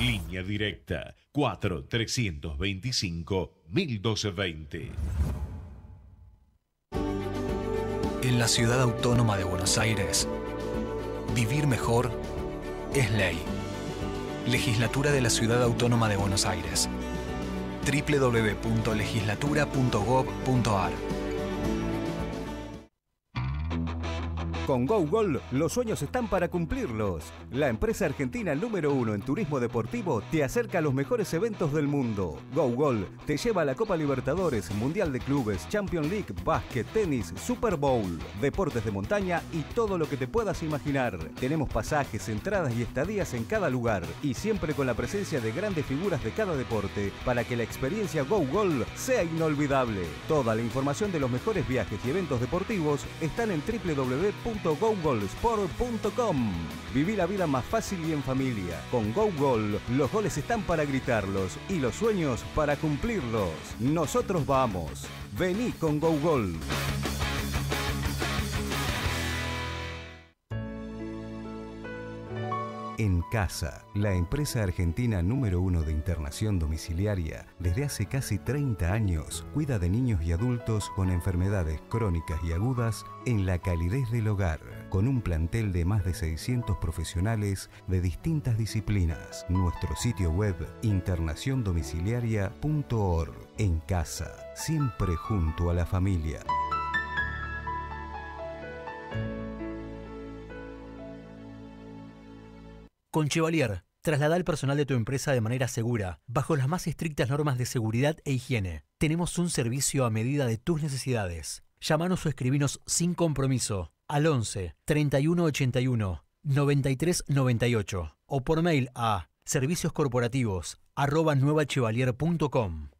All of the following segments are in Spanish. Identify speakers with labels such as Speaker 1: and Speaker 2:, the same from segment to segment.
Speaker 1: Línea directa 4-325-1220.
Speaker 2: En la ciudad autónoma de Buenos Aires, vivir mejor es ley. Legislatura de la Ciudad Autónoma de Buenos Aires. www.legislatura.gov.ar
Speaker 3: Con GoGol los sueños están para cumplirlos. La empresa argentina número uno en turismo deportivo te acerca a los mejores eventos del mundo. GoGol te lleva a la Copa Libertadores, Mundial de Clubes, Champions League, básquet, tenis, Super Bowl, deportes de montaña y todo lo que te puedas imaginar. Tenemos pasajes, entradas y estadías en cada lugar y siempre con la presencia de grandes figuras de cada deporte para que la experiencia GoGol sea inolvidable. Toda la información de los mejores viajes y eventos deportivos están en www www.gogolsport.com. Viví la vida más fácil y en familia. Con GoGol, los goles están para gritarlos y los sueños para cumplirlos. Nosotros vamos. Vení con GoGol. En Casa, la empresa argentina número uno de internación domiciliaria, desde hace casi 30 años cuida de niños y adultos con enfermedades crónicas y agudas en la calidez del hogar, con un plantel de más de 600 profesionales de distintas disciplinas. Nuestro sitio web internaciondomiciliaria.org. En Casa, siempre junto a la familia.
Speaker 4: Con Chevalier, traslada el personal de tu empresa de manera segura, bajo las más estrictas normas de seguridad e higiene. Tenemos un servicio a medida de tus necesidades. Llámanos o escribinos sin compromiso al 11 31 81 93 98 o por mail a servicioscorporativos arroba nuevachevalier.com.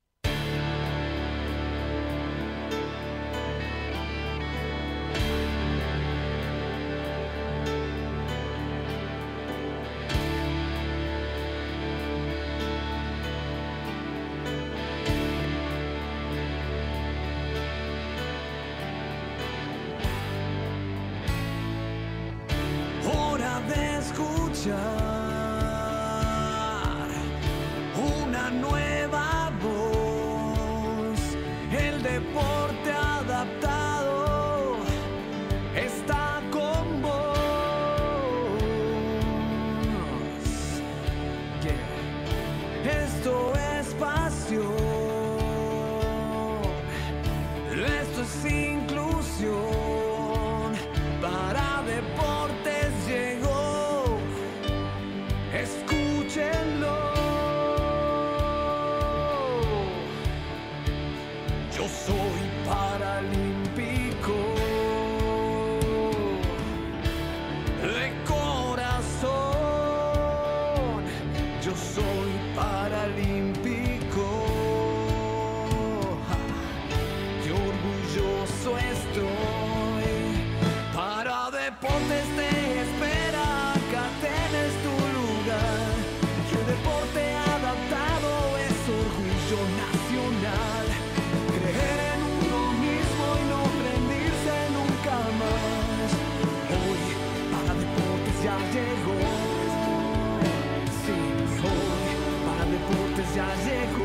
Speaker 5: ya llegó.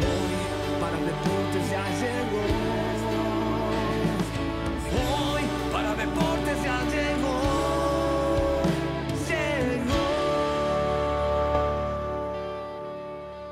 Speaker 5: Hoy para deportes ya llegó. Hoy para deportes ya llegó.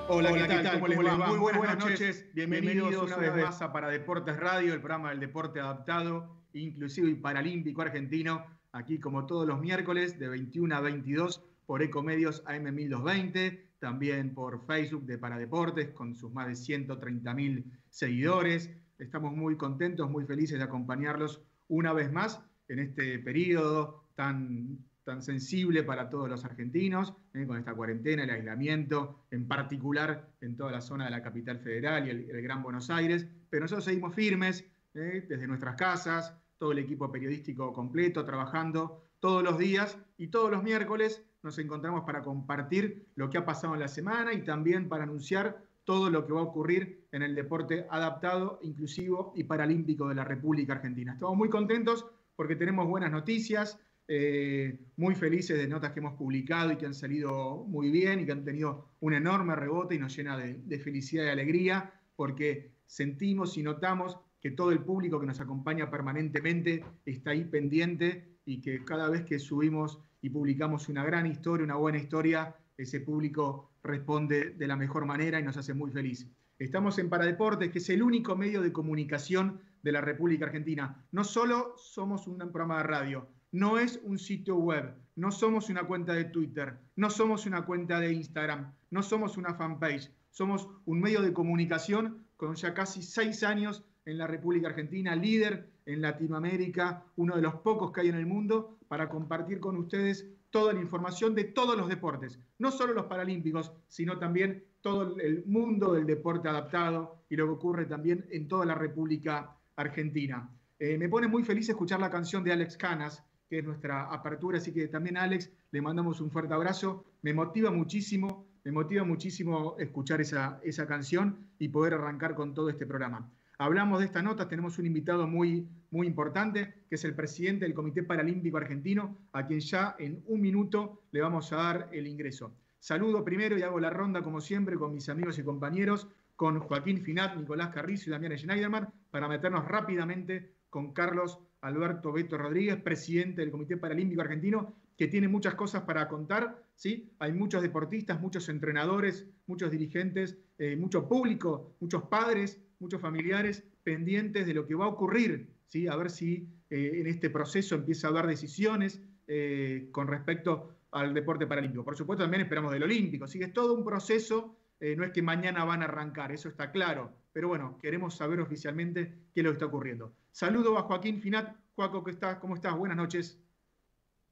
Speaker 6: Hola, ¿qué tal? ¿Cómo les va? Muy buenas noches. Bienvenidos una vez más a Para Deportes Radio, el programa del deporte adaptado, inclusivo y paralímpico argentino, aquí como todos los miércoles de 21 a 22 por Ecomedios AM 1220, también por Facebook de Paradeportes con sus más de 130 mil seguidores. Estamos muy contentos, muy felices de acompañarlos una vez más en este periodo tan, tan sensible para todos los argentinos, eh, con esta cuarentena, el aislamiento, en particular en toda la zona de la capital federal y el, el Gran Buenos Aires. Pero nosotros seguimos firmes eh, desde nuestras casas, todo el equipo periodístico completo, trabajando todos los días y todos los miércoles nos encontramos para compartir lo que ha pasado en la semana y también para anunciar todo lo que va a ocurrir en el deporte adaptado, inclusivo y paralímpico de la República Argentina. Estamos muy contentos porque tenemos buenas noticias, eh, muy felices de notas que hemos publicado y que han salido muy bien y que han tenido un enorme rebote y nos llena de, felicidad y alegría porque sentimos y notamos que todo el público que nos acompaña permanentemente está ahí pendiente y que cada vez que subimos y publicamos una gran historia, una buena historia, ese público responde de la mejor manera y nos hace muy felices. Estamos en Paradeportes, que es el único medio de comunicación de la República Argentina. No solo somos un programa de radio, no es un sitio web, no somos una cuenta de Twitter, no somos una cuenta de Instagram, no somos una fanpage, somos un medio de comunicación con ya casi seis años en la República Argentina, líder en Latinoamérica, uno de los pocos que hay en el mundo, para compartir con ustedes toda la información de todos los deportes, no solo los paralímpicos, sino también todo el mundo del deporte adaptado y lo que ocurre también en toda la República Argentina. Eh, me pone muy feliz escuchar la canción de Alex Canas, que es nuestra apertura, así que también Alex le mandamos un fuerte abrazo. Me motiva muchísimo, me motiva muchísimo escuchar esa, esa canción y poder arrancar con todo este programa. Hablamos de esta nota, tenemos un invitado muy, muy importante, que es el presidente del Comité Paralímpico Argentino, a quien ya en un minuto le vamos a dar el ingreso. Saludo primero y hago la ronda, como siempre, con mis amigos y compañeros, con Joaquín Finat, Nicolás Carrizo y Damián Schneiderman, para meternos rápidamente con Carlos Alberto Beto Rodríguez, presidente del Comité Paralímpico Argentino, que tiene muchas cosas para contar. ¿sí? Hay muchos deportistas, muchos entrenadores, muchos dirigentes, eh, mucho público, muchos padres, muchos familiares pendientes de lo que va a ocurrir, ¿sí? a ver si eh, en este proceso empieza a haber decisiones eh, con respecto al deporte paralímpico. Por supuesto, también esperamos del olímpico. Así que es todo un proceso, eh, no es que mañana van a arrancar, eso está claro. Pero bueno, queremos saber oficialmente qué es lo que está ocurriendo. Saludo a Joaquín Finat. Joaco, ¿cómo estás? Buenas noches.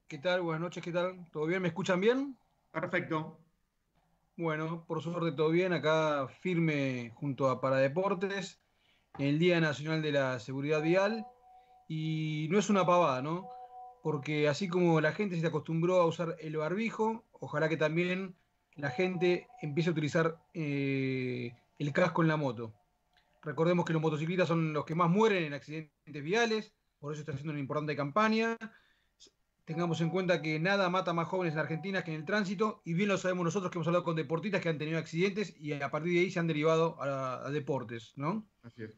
Speaker 7: ¿Qué tal? Buenas noches, ¿qué tal? ¿Todo bien? ¿Me escuchan bien?
Speaker 6: Perfecto.
Speaker 7: Bueno, por suerte todo bien. Acá firme junto a Paradeportes en el Día Nacional de la Seguridad Vial. Y no es una pavada, ¿no? porque así como la gente se acostumbró a usar el barbijo, ojalá que también la gente empiece a utilizar eh, el casco en la moto. Recordemos que los motociclistas son los que más mueren en accidentes viales, por eso está haciendo una importante campaña. Tengamos en cuenta que nada mata más jóvenes en Argentina que en el tránsito, y bien lo sabemos nosotros que hemos hablado con deportistas que han tenido accidentes y a partir de ahí se han derivado a, deportes, ¿no?
Speaker 6: Así es.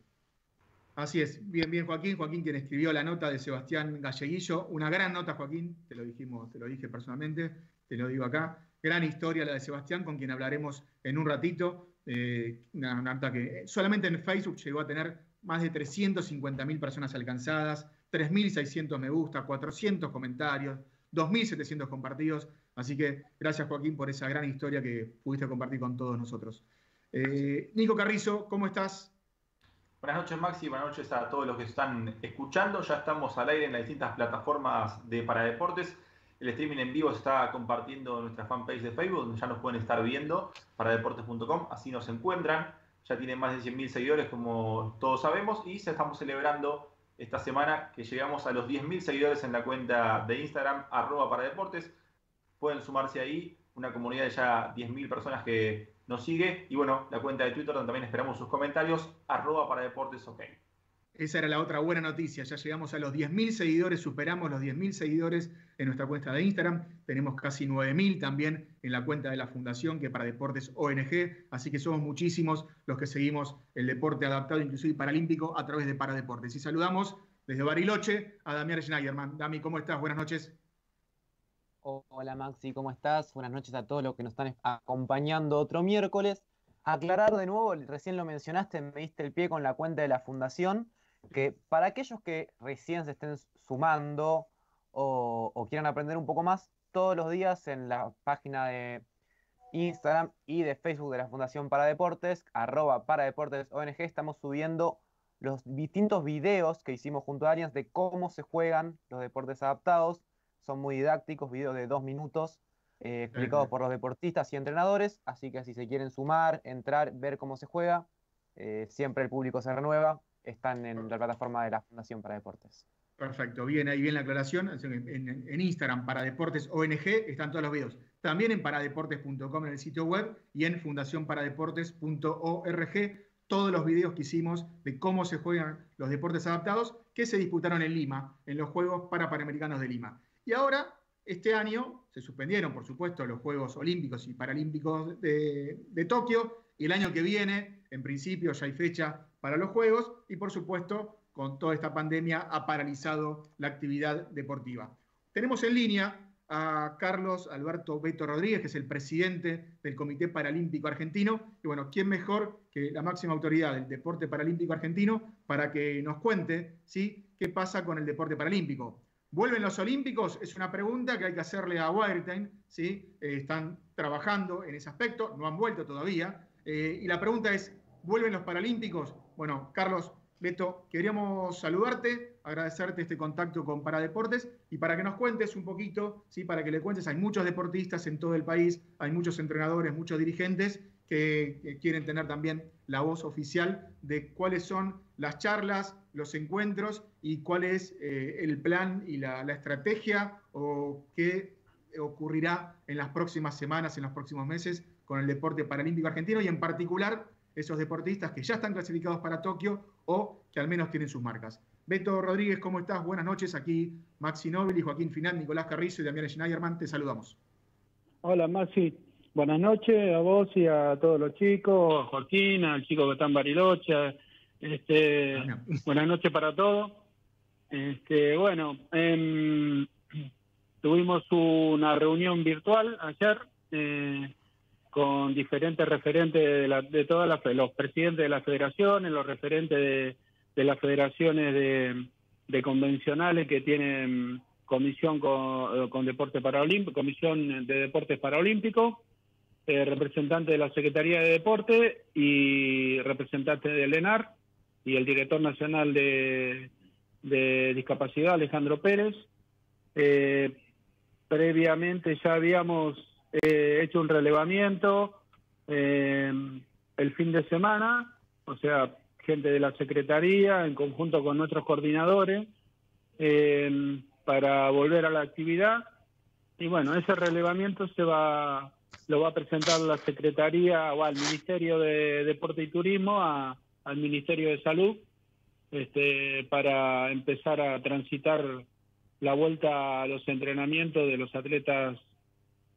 Speaker 6: Así es, bien, bien, Joaquín. Joaquín, quien escribió la nota de Sebastián Galleguillo. Una gran nota, Joaquín, te lo dijimos, te lo dije personalmente, te lo digo acá. Gran historia la de Sebastián, con quien hablaremos en un ratito. Eh, una, nota que solamente en Facebook llegó a tener más de 350.000 personas alcanzadas, 3.600 me gusta, 400 comentarios, 2.700 compartidos. Así que gracias, Joaquín, por esa gran historia que pudiste compartir con todos nosotros. Eh, Nico Carrizo, ¿cómo estás?
Speaker 8: Buenas noches Maxi, buenas noches a todos los que están escuchando. Ya estamos al aire en las distintas plataformas de Paradeportes. El streaming en vivo se está compartiendo en nuestra fanpage de Facebook, donde ya nos pueden estar viendo, paradeportes.com, así nos encuentran. Ya tienen más de 100.000 seguidores, como todos sabemos, y se estamos celebrando esta semana que llegamos a los 10.000 seguidores en la cuenta de Instagram, arroba paradeportes. Pueden sumarse ahí, una comunidad de ya 10.000 personas que nos sigue. Y bueno, la cuenta de Twitter donde también esperamos sus comentarios, arroba para deportes ok.
Speaker 6: Esa era la otra buena noticia. Ya llegamos a los 10.000 seguidores, superamos los 10.000 seguidores en nuestra cuenta de Instagram. Tenemos casi 9.000 también en la cuenta de la Fundación, que para Deportes ONG. Así que somos muchísimos los que seguimos el deporte adaptado, inclusive paralímpico, a través de Paradeportes. Y saludamos desde Bariloche a Damián Schneiderman. Dami, ¿cómo estás? Buenas noches.
Speaker 9: Hola Maxi, ¿cómo estás? Buenas noches a todos los que nos están acompañando otro miércoles. Aclarar de nuevo, recién lo mencionaste, me diste el pie con la cuenta de la fundación, que para aquellos que recién se estén sumando o, quieran aprender un poco más, todos los días en la página de Instagram y de Facebook de la Fundación para Deportes, arroba para Deportes ONG, estamos subiendo los distintos videos que hicimos junto a Arians de cómo se juegan los deportes adaptados. Son muy didácticos, videos de dos minutos eh, explicados por los deportistas y entrenadores, así que si se quieren sumar, entrar, ver cómo se juega, eh, siempre el público se renueva, están en la plataforma de la Fundación para Deportes.
Speaker 6: Perfecto, bien, ahí bien la aclaración. En, Instagram, para Deportes ONG, están todos los videos. También en paradeportes.com en el sitio web y en fundacionparadeportes.org, todos los videos que hicimos de cómo se juegan los deportes adaptados que se disputaron en Lima, en los Juegos Parapanamericanos de Lima. Y ahora, este año, se suspendieron, por supuesto, los Juegos Olímpicos y Paralímpicos de, de Tokio, y el año que viene, en principio, ya hay fecha para los Juegos, y por supuesto, con toda esta pandemia ha paralizado la actividad deportiva. Tenemos en línea a Carlos Alberto Beto Rodríguez, que es el presidente del Comité Paralímpico Argentino. Y bueno, ¿quién mejor que la máxima autoridad del deporte paralímpico argentino para que nos cuente ¿sí? qué pasa con el deporte paralímpico? ¿Vuelven los Olímpicos? Es una pregunta que hay que hacerle a Wagerstein. ¿sí? Eh, están trabajando en ese aspecto, no han vuelto todavía. Eh, y la pregunta es, ¿vuelven los Paralímpicos? Bueno, Carlos, Beto, queríamos saludarte, agradecerte este contacto con Paradeportes y para que nos cuentes un poquito, ¿sí? para que le cuentes, hay muchos deportistas en todo el país, hay muchos entrenadores, muchos dirigentes que, quieren tener también la voz oficial de cuáles son las charlas, los encuentros y cuál es eh, el plan y la, la estrategia o qué ocurrirá en las próximas semanas, en los próximos meses con el deporte paralímpico argentino y en particular esos deportistas que ya están clasificados para Tokio o que al menos tienen sus marcas. Beto Rodríguez, ¿cómo estás? Buenas noches. Aquí Maxi Nobel y Joaquín Final, Nicolás Carrizo y Damián Schneiderman. Te saludamos.
Speaker 10: Hola, Maxi. Buenas noches a vos y a todos los chicos, a Joaquín, al chico que está en Bariloche. Este, buenas noches para todos. Este, bueno, em, tuvimos una reunión virtual ayer. Eh, con diferentes referentes de, la, de todas las, los presidentes de las federaciones, los referentes de, las federaciones de, convencionales que tienen comisión con, con deporte paralímpico, comisión de deportes paralímpicos, eh, representante de la Secretaría de Deporte y representante del ENAR y el director nacional de, discapacidad, Alejandro Pérez. Eh, previamente ya habíamos he hecho un relevamiento eh, el fin de semana, o sea, gente de la Secretaría en conjunto con nuestros coordinadores eh, para volver a la actividad. Y bueno, ese relevamiento se va lo va a presentar la Secretaría o al Ministerio de Deporte y Turismo, al Ministerio de Salud, este, para empezar a transitar la vuelta a los entrenamientos de los atletas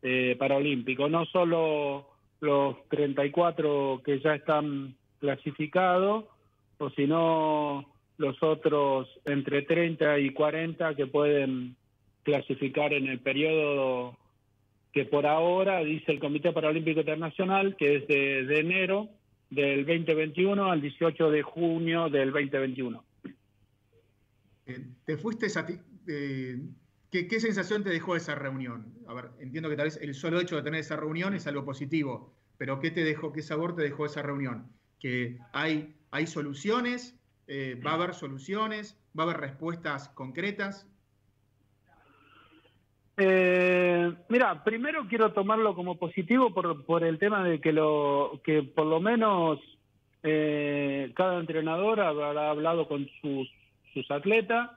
Speaker 10: eh, paralímpico, no solo los 34 que ya están clasificados, o sino los otros entre 30 y 40 que pueden clasificar en el periodo que por ahora dice el Comité Paralímpico Internacional, que es de, enero del 2021 al 18 de junio del 2021.
Speaker 6: Eh, ¿Te fuiste eh, ¿Qué, sensación te dejó esa reunión? A ver, entiendo que tal vez el solo hecho de tener esa reunión es algo positivo, pero ¿qué te dejó, qué sabor te dejó esa reunión? ¿Que hay, hay soluciones? Eh, ¿Va a haber soluciones? ¿Va a haber respuestas concretas?
Speaker 10: Eh, mira, primero quiero tomarlo como positivo por, el tema de que, lo, que por lo menos eh, cada entrenador habrá hablado con sus, sus atletas.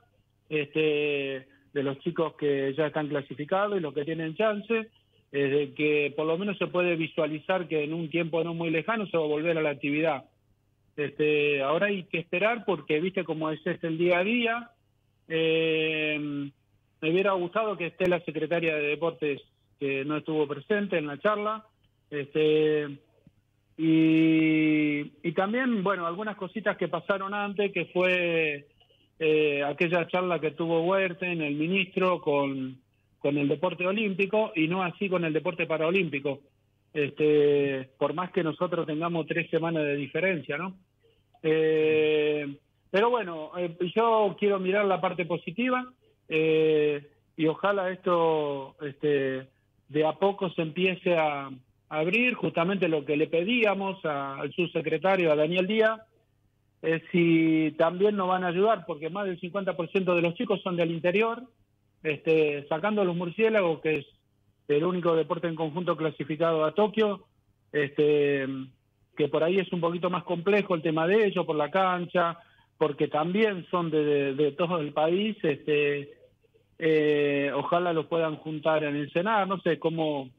Speaker 10: Este, de los chicos que ya están clasificados y los que tienen chance, es de que por lo menos se puede visualizar que en un tiempo no muy lejano se va a volver a la actividad. Este, ahora hay que esperar porque viste cómo es este el día a día. Eh, me hubiera gustado que esté la secretaria de deportes que no estuvo presente en la charla. Este, y, y también, bueno, algunas cositas que pasaron antes, que fue eh, aquella charla que tuvo en el ministro, con, con el deporte olímpico y no así con el deporte paraolímpico. Este, por más que nosotros tengamos tres semanas de diferencia, ¿no? Eh, pero bueno, eh, yo quiero mirar la parte positiva y ojalá esto este, de a poco se empiece a, abrir, justamente lo que le pedíamos al subsecretario, a Daniel Díaz, si también nos van a ayudar, porque más del 50% de los chicos son del interior, este, sacando los murciélagos, que es el único deporte en conjunto clasificado a Tokio, este, que por ahí es un poquito más complejo el tema de ellos, por la cancha, porque también son de, todo el país, este, eh, ojalá los puedan juntar en el Senado, no sé cómo,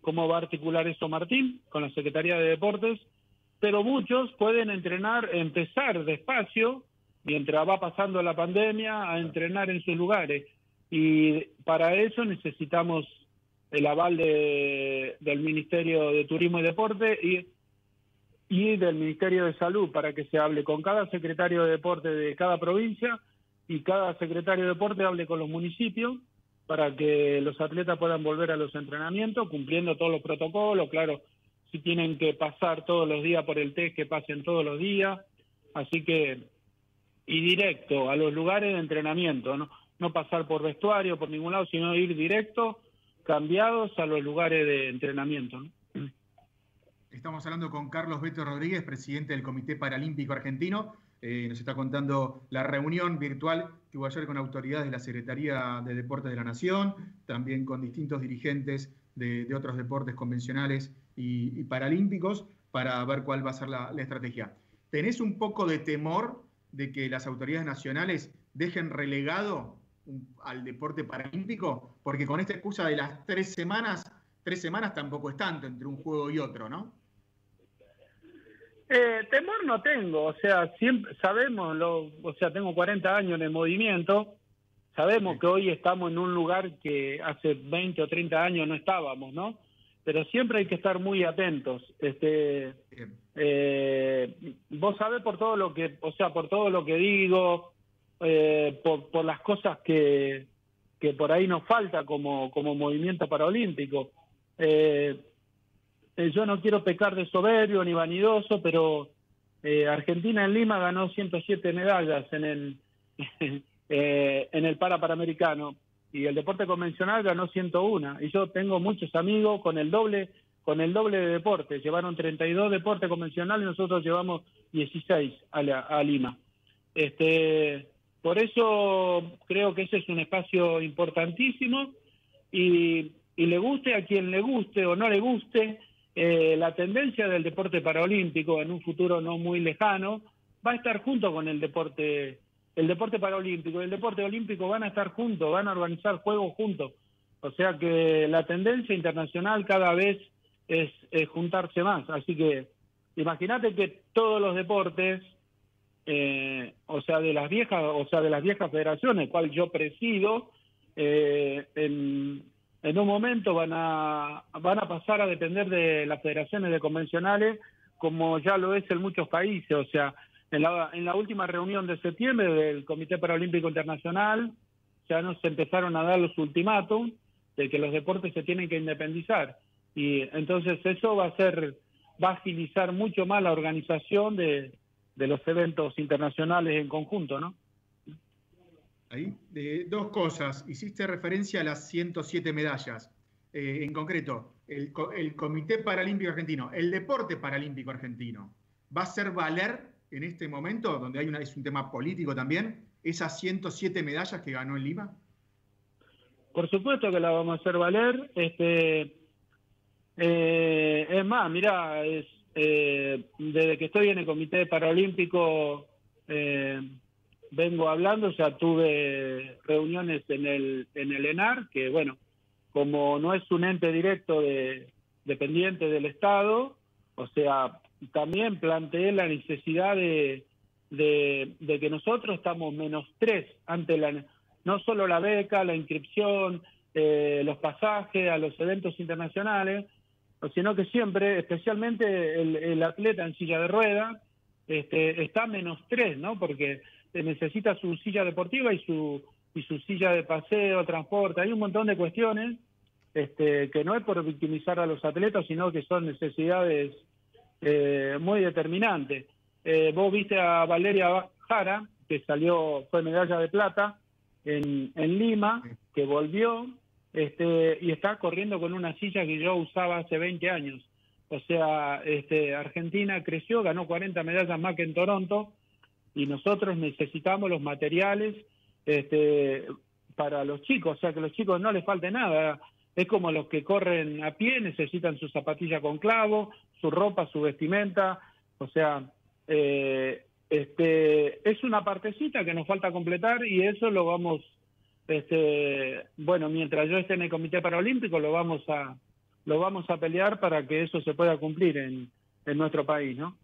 Speaker 10: cómo va a articular eso Martín con la Secretaría de Deportes, pero muchos pueden entrenar, empezar despacio, mientras va pasando la pandemia, a entrenar en sus lugares. Y para eso necesitamos el aval de, del Ministerio de Turismo y Deporte y, y del Ministerio de Salud para que se hable con cada secretario de deporte de cada provincia y cada secretario de deporte hable con los municipios para que los atletas puedan volver a los entrenamientos cumpliendo todos los protocolos, claro, si tienen que pasar todos los días por el test, que pasen todos los días, así que, y directo a los lugares de entrenamiento, no, no pasar por vestuario, por ningún lado, sino ir directo cambiados a los lugares de entrenamiento.
Speaker 6: Estamos hablando con Carlos Beto Rodríguez, presidente del Comité Paralímpico Argentino. Eh, nos está contando la reunión virtual que hubo ayer con autoridades de la Secretaría de Deportes de la Nación, también con distintos dirigentes de, otros deportes convencionales y, paralímpicos, para ver cuál va a ser la, la estrategia. ¿Tenés un poco de temor de que las autoridades nacionales dejen relegado al deporte paralímpico? Porque con esta excusa de las tres semanas, tres semanas tampoco es tanto entre un juego y otro, ¿no?
Speaker 10: Eh, temor no tengo, o sea, siempre sabemos, lo, o sea, tengo 40 años en el movimiento, sabemos que hoy estamos en un lugar que hace 20 o 30 años no estábamos, ¿no? Pero siempre hay que estar muy atentos. Este, eh, vos sabés por todo lo que, o sea, por todo lo que digo, eh, por, por, las cosas que, que por ahí nos falta como, como movimiento paralímpico. Eh, eh, yo no quiero pecar de soberbio ni vanidoso, pero Argentina en Lima ganó 107 medallas en el, en el para panamericano y el deporte convencional ganó 101 y yo tengo muchos amigos con el doble con el doble de deporte. Llevaron 32 deportes convencionales y nosotros llevamos 16 a, a Lima. Este por eso creo que ese es un espacio importantísimo y, le guste a quien le guste o no le guste, eh, la tendencia del deporte paralímpico en un futuro no muy lejano va a estar junto con el deporte el deporte paralímpico y el deporte olímpico van a estar juntos, van a organizar juegos juntos. O sea que la tendencia internacional cada vez es, juntarse más. Así que imagínate que todos los deportes eh, o sea, de las viejas, o sea, de las viejas federaciones, cual yo presido, eh, en, en, un momento van a, van a pasar a depender de las federaciones de convencionales, como ya lo es en muchos países. O sea, en la, en la última reunión de septiembre del Comité Paralímpico Internacional, ya nos empezaron a dar los ultimátum de que los deportes se tienen que independizar. Y entonces eso va a ser, va a agilizar mucho más la organización de, de los eventos internacionales en conjunto, ¿no?
Speaker 6: Ahí, dos cosas. Hiciste referencia a las 107 medallas. Eh, en concreto, el, Comité Paralímpico Argentino, el deporte paralímpico argentino, ¿va a ser valer en este momento, donde hay una, es un tema político también, esas 107 medallas que ganó en Lima?
Speaker 10: Por supuesto que la vamos a hacer valer. Este, eh, es más, mira, eh, desde que estoy en el Comité Paralímpico eh, vengo hablando, ya tuve reuniones en el, en el ENAR, que bueno, como no es un ente directo de, dependiente del Estado, o sea, también planteé la necesidad de, de, que nosotros estamos menos tres ante la, no solo la beca, la inscripción, eh, los pasajes a los eventos internacionales, sino que siempre, especialmente el, atleta en silla de rueda, este, está menos tres, ¿no? Porque necesita su silla deportiva y su, y su silla de paseo, transporte. Hay un montón de cuestiones este, que no es por victimizar a los atletas, sino que son necesidades eh, muy determinantes. Eh, vos viste a Valeria Jara, que salió, fue medalla de plata en, en Lima, que volvió este, y está corriendo con una silla que yo usaba hace 20 años. O sea, este, Argentina creció, ganó 40 medallas más que en Toronto y nosotros necesitamos los materiales este, para los chicos, o sea, que a los chicos no les falte nada. Es como los que corren a pie, necesitan su zapatilla con clavo, su ropa, su vestimenta, o sea, eh, este, es una partecita que nos falta completar y eso lo vamos este, bueno, mientras yo esté en el Comité Paralímpico lo vamos a lo vamos a pelear para que eso se pueda cumplir en, en nuestro país, ¿no?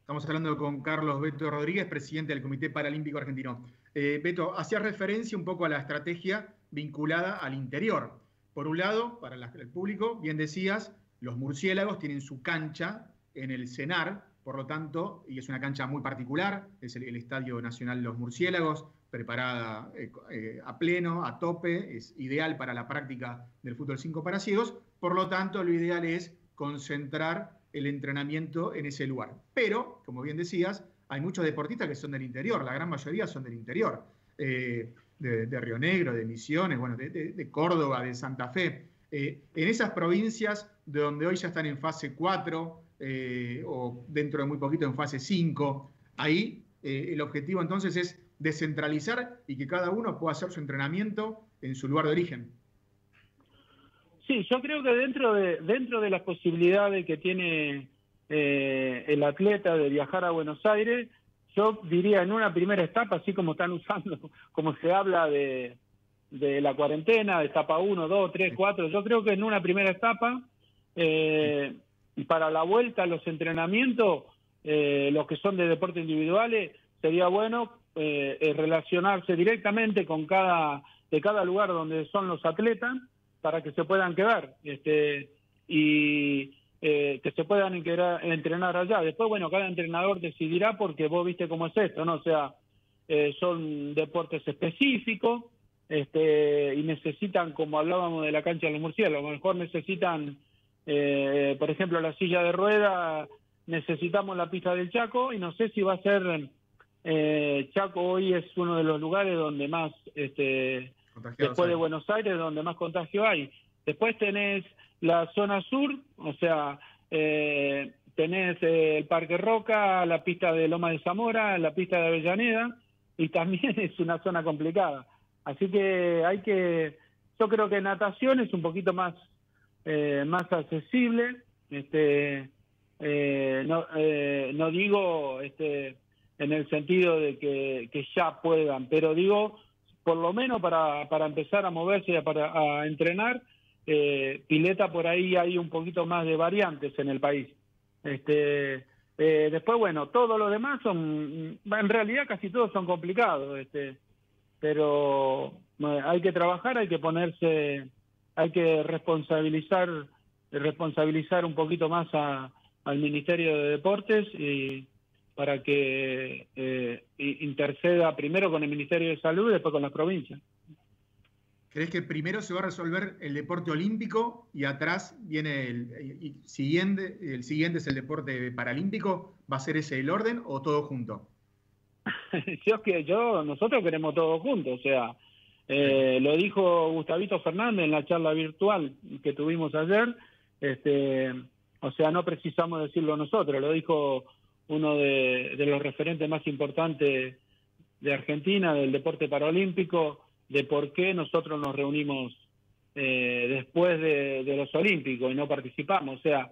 Speaker 6: Estamos hablando con Carlos Beto Rodríguez, presidente del Comité Paralímpico Argentino. Eh, Beto, hacía referencia un poco a la estrategia vinculada al interior. Por un lado, para el público, bien decías, los murciélagos tienen su cancha en el CENAR, por lo tanto, y es una cancha muy particular, es el, Estadio Nacional Los Murciélagos, preparada eh, eh, a pleno, a tope, es ideal para la práctica del fútbol 5 para ciegos, por lo tanto, lo ideal es concentrar el entrenamiento en ese lugar. Pero, como bien decías, hay muchos deportistas que son del interior, la gran mayoría son del interior, eh, de, Río Negro, de Misiones, bueno, de, Córdoba, de Santa Fe. En esas provincias de donde hoy ya están en fase 4 eh, o dentro de muy poquito en fase 5, ahí eh, el objetivo entonces es descentralizar y que cada uno pueda hacer su entrenamiento en su lugar de origen.
Speaker 10: Sí, yo creo que dentro de, dentro de las posibilidades que tiene eh, el atleta de viajar a Buenos Aires, yo diría en una primera etapa, así como están usando, como se habla de, de la cuarentena, de etapa 1, 2, 3, 4, yo creo que en una primera etapa, eh, para la vuelta a los entrenamientos, eh, los que son de deporte individuales, sería bueno eh, relacionarse directamente con cada, de cada lugar donde son los atletas para que se puedan quedar. Este, y eh, que se puedan entrenar allá. Después, bueno, cada entrenador decidirá porque vos viste cómo es esto, ¿no? O sea, eh, son deportes específicos este, y necesitan, como hablábamos de la cancha de los murciélagos, a lo mejor necesitan, eh, por ejemplo, la silla de rueda, necesitamos la pista del Chaco y no sé si va a ser, Chaco hoy es uno de los lugares donde más, este, después de Buenos Aires, donde más contagio hay. Después tenés la zona sur, o sea, eh, tenés eh, el Parque Roca, la pista de Loma de Zamora, la pista de Avellaneda, y también es una zona complicada. Así que hay que, yo creo que natación es un poquito más, eh, más accesible, este, no, no digo este, en el sentido de que, ya puedan, pero digo, por lo menos para, para empezar a moverse y para, a entrenar, eh, pileta por ahí hay un poquito más de variantes en el país. Este, eh, después, bueno, todo lo demás son, en realidad casi todos son complicados, este, pero hay que trabajar, hay que ponerse, hay que responsabilizar, responsabilizar un poquito más al Ministerio de Deportes y para que eh, interceda primero con el Ministerio de Salud y después con las provincias.
Speaker 6: ¿Crees que primero se va a resolver el deporte olímpico y atrás viene el, siguiente, el siguiente es el deporte paralímpico? ¿Va a ser ese el orden o todo junto?
Speaker 10: yo que yo, nosotros queremos todo junto, o sea, eh, lo dijo Gustavito Fernández en la charla virtual que tuvimos ayer, este, o sea, no precisamos decirlo nosotros, lo dijo uno de los referentes más importantes de Argentina, del deporte paralímpico, de por qué nosotros nos reunimos eh, después de, los Olímpicos y no participamos. O sea,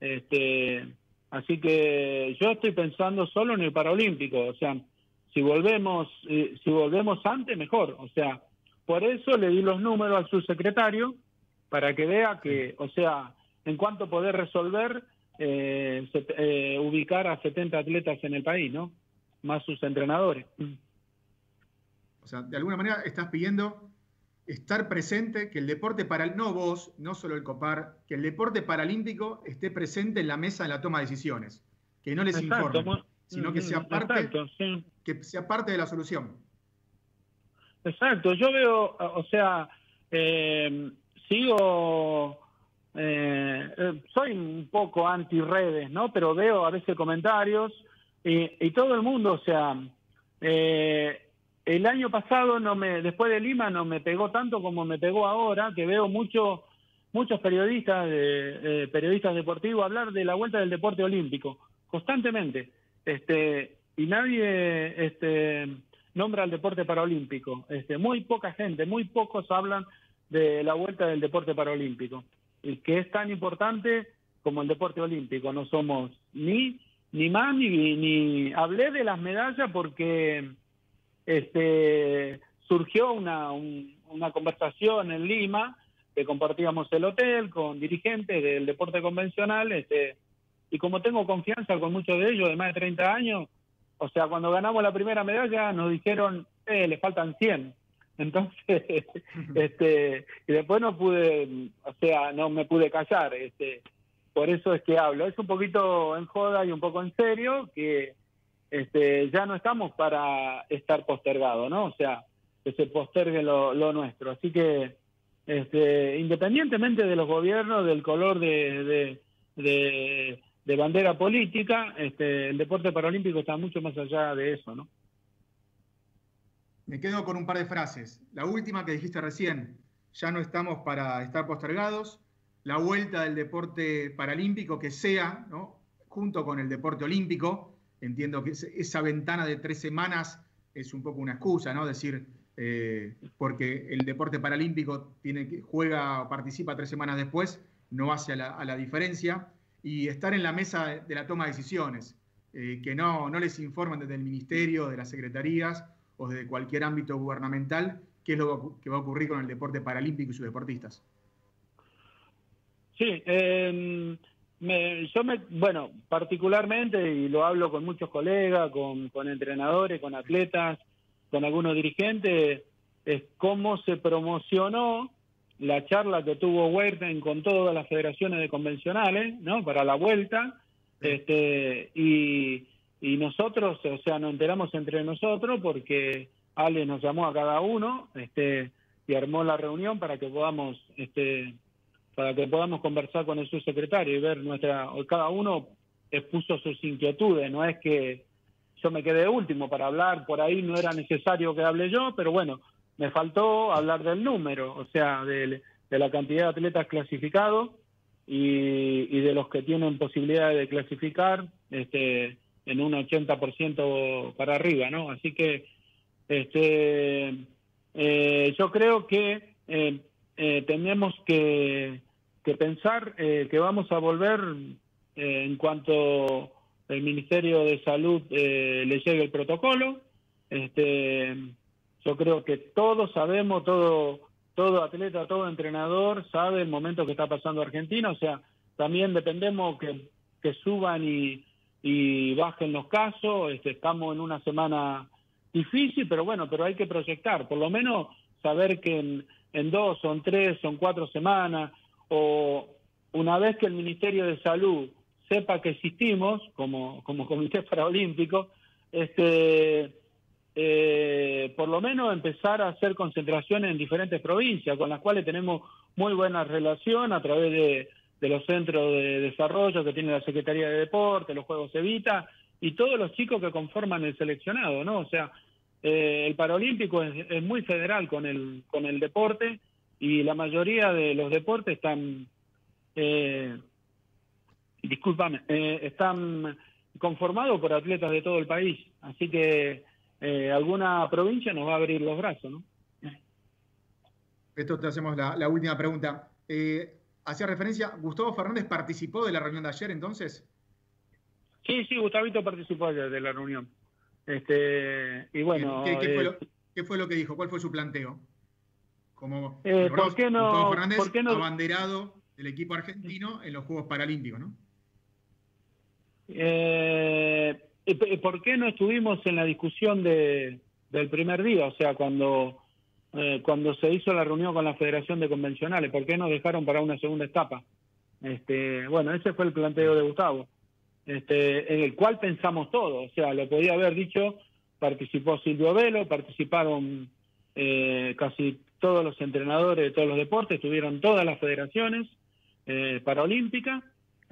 Speaker 10: este, así que yo estoy pensando solo en el Paralímpico. O sea, si volvemos, eh, si volvemos antes, mejor. O sea, por eso le di los números al subsecretario para que vea que, o sea, en cuanto poder resolver, eh, ubicar a 70 atletas en el país, ¿no? Más sus entrenadores.
Speaker 6: O sea, de alguna manera estás pidiendo estar presente, que el deporte para no vos, no solo el COPAR, que el deporte paralímpico esté presente en la mesa de la toma de decisiones, que no les informe, sino que sea parte, que sea parte de la solución.
Speaker 10: Exacto, yo veo, o sea, eh, sigo, eh, eh, soy un poco anti redes, ¿no? Pero veo a veces comentarios y, y todo el mundo, o sea, eh, el año pasado, no me, después de Lima, no me pegó tanto como me pegó ahora, que veo mucho, muchos periodistas, de, periodistas deportivos hablar de la vuelta del deporte olímpico, constantemente. Este, y nadie este, nombra el deporte paralímpico. Este, muy poca gente, muy pocos hablan de la vuelta del deporte paralímpico, y que es tan importante como el deporte olímpico. No somos ni, ni más ni, ni hablé de las medallas porque este, surgió una, una conversación en Lima, que compartíamos el hotel con dirigentes del deporte convencional, este, y como tengo confianza con muchos de ellos de más de 30 años, o sea, cuando ganamos la primera medalla nos dijeron, le faltan 100. Entonces, este, y después no pude, o sea, no me pude callar, este, por eso es que hablo. Es un poquito en joda y un poco en serio que este, ya no estamos para estar postergados, ¿no? O sea, que se postergue lo, nuestro. Así que, este, independientemente de los gobiernos, del color de, de, de bandera política, este, el deporte paralímpico está mucho más allá de eso, ¿no?
Speaker 6: Me quedo con un par de frases. La última que dijiste recién, ya no estamos para estar postergados. La vuelta del deporte paralímpico que sea, ¿no? junto con el deporte olímpico. Entiendo que esa ventana de tres semanas es un poco una excusa, ¿no? Decir, eh, porque el deporte paralímpico tiene que, juega o participa tres semanas después, no hace a la, diferencia. Y estar en la mesa de la toma de decisiones, eh, que no, no les informan desde el ministerio, de las secretarías o desde cualquier ámbito gubernamental, qué es lo que va a ocurrir con el deporte paralímpico y sus deportistas.
Speaker 10: Sí, em, yo me, bueno, particularmente, y lo hablo con muchos colegas, con, entrenadores, con atletas, con algunos dirigentes, es cómo se promocionó la charla que tuvo Huerten con todas las federaciones de convencionales, ¿no? Para la vuelta, este, y, y nosotros, o sea, nos enteramos entre nosotros porque Ale nos llamó a cada uno este, y armó la reunión para que podamos este, para que podamos conversar con el subsecretario y ver nuestra cada uno expuso sus inquietudes, no es que yo me quedé último para hablar, por ahí no era necesario que hable yo, pero bueno, me faltó hablar del número, o sea, de, la cantidad de atletas clasificados y, y de los que tienen posibilidad de clasificar, este en un 80% para arriba, ¿no? Así que este, eh, yo creo que eh, eh, tenemos que, pensar que vamos a volver en cuanto el Ministerio de Salud le llegue el protocolo. Este, yo creo que todos sabemos, todo, todo atleta, todo entrenador sabe el momento que está pasando Argentina, o sea, también dependemos que, suban y, y bajen los casos. Este, estamos en una semana difícil, pero bueno, pero hay que proyectar, por lo menos saber que en, en dos, son tres, son cuatro semanas, o una vez que el Ministerio de Salud sepa que existimos como, como Comité Paralímpico, este, eh, por lo menos empezar a hacer concentraciones en diferentes provincias, con las cuales tenemos muy buena relación a través de los centros de desarrollo que tiene la Secretaría de Deporte, los Juegos Evita y todos los chicos que conforman el seleccionado, ¿no? O sea, eh, el Paralímpico es, muy federal con el, con el deporte y la mayoría de los deportes están, eh, discúlpame, eh, están conformados por atletas de todo el país. Así que eh, alguna provincia nos va a abrir los brazos, ¿no?
Speaker 6: Esto te hacemos la, la última pregunta. Eh, hacía referencia, Gustavo Fernández participó de la reunión de ayer entonces.
Speaker 10: Sí, sí, Gustavito participó ayer de la reunión. Este, y bueno.
Speaker 6: ¿Qué, fue lo, que dijo? ¿Cuál fue su planteo? Como
Speaker 10: eh, ¿por qué no,
Speaker 6: Gustavo Fernández, abanderado del equipo argentino en los Juegos Paralímpicos, ¿no?
Speaker 10: Eh, ¿Por qué no estuvimos en la discusión de, del primer día? O sea, cuando eh, cuando se hizo la reunión con la Federación de Convencionales, ¿por qué nos dejaron para una segunda etapa? Este, bueno, ese fue el planteo de Gustavo, este, en el cual pensamos todo, o sea, lo podía haber dicho, participó Silvio Velo, participaron eh, casi todos los entrenadores de todos los deportes, estuvieron todas las federaciones eh, paralímpicas,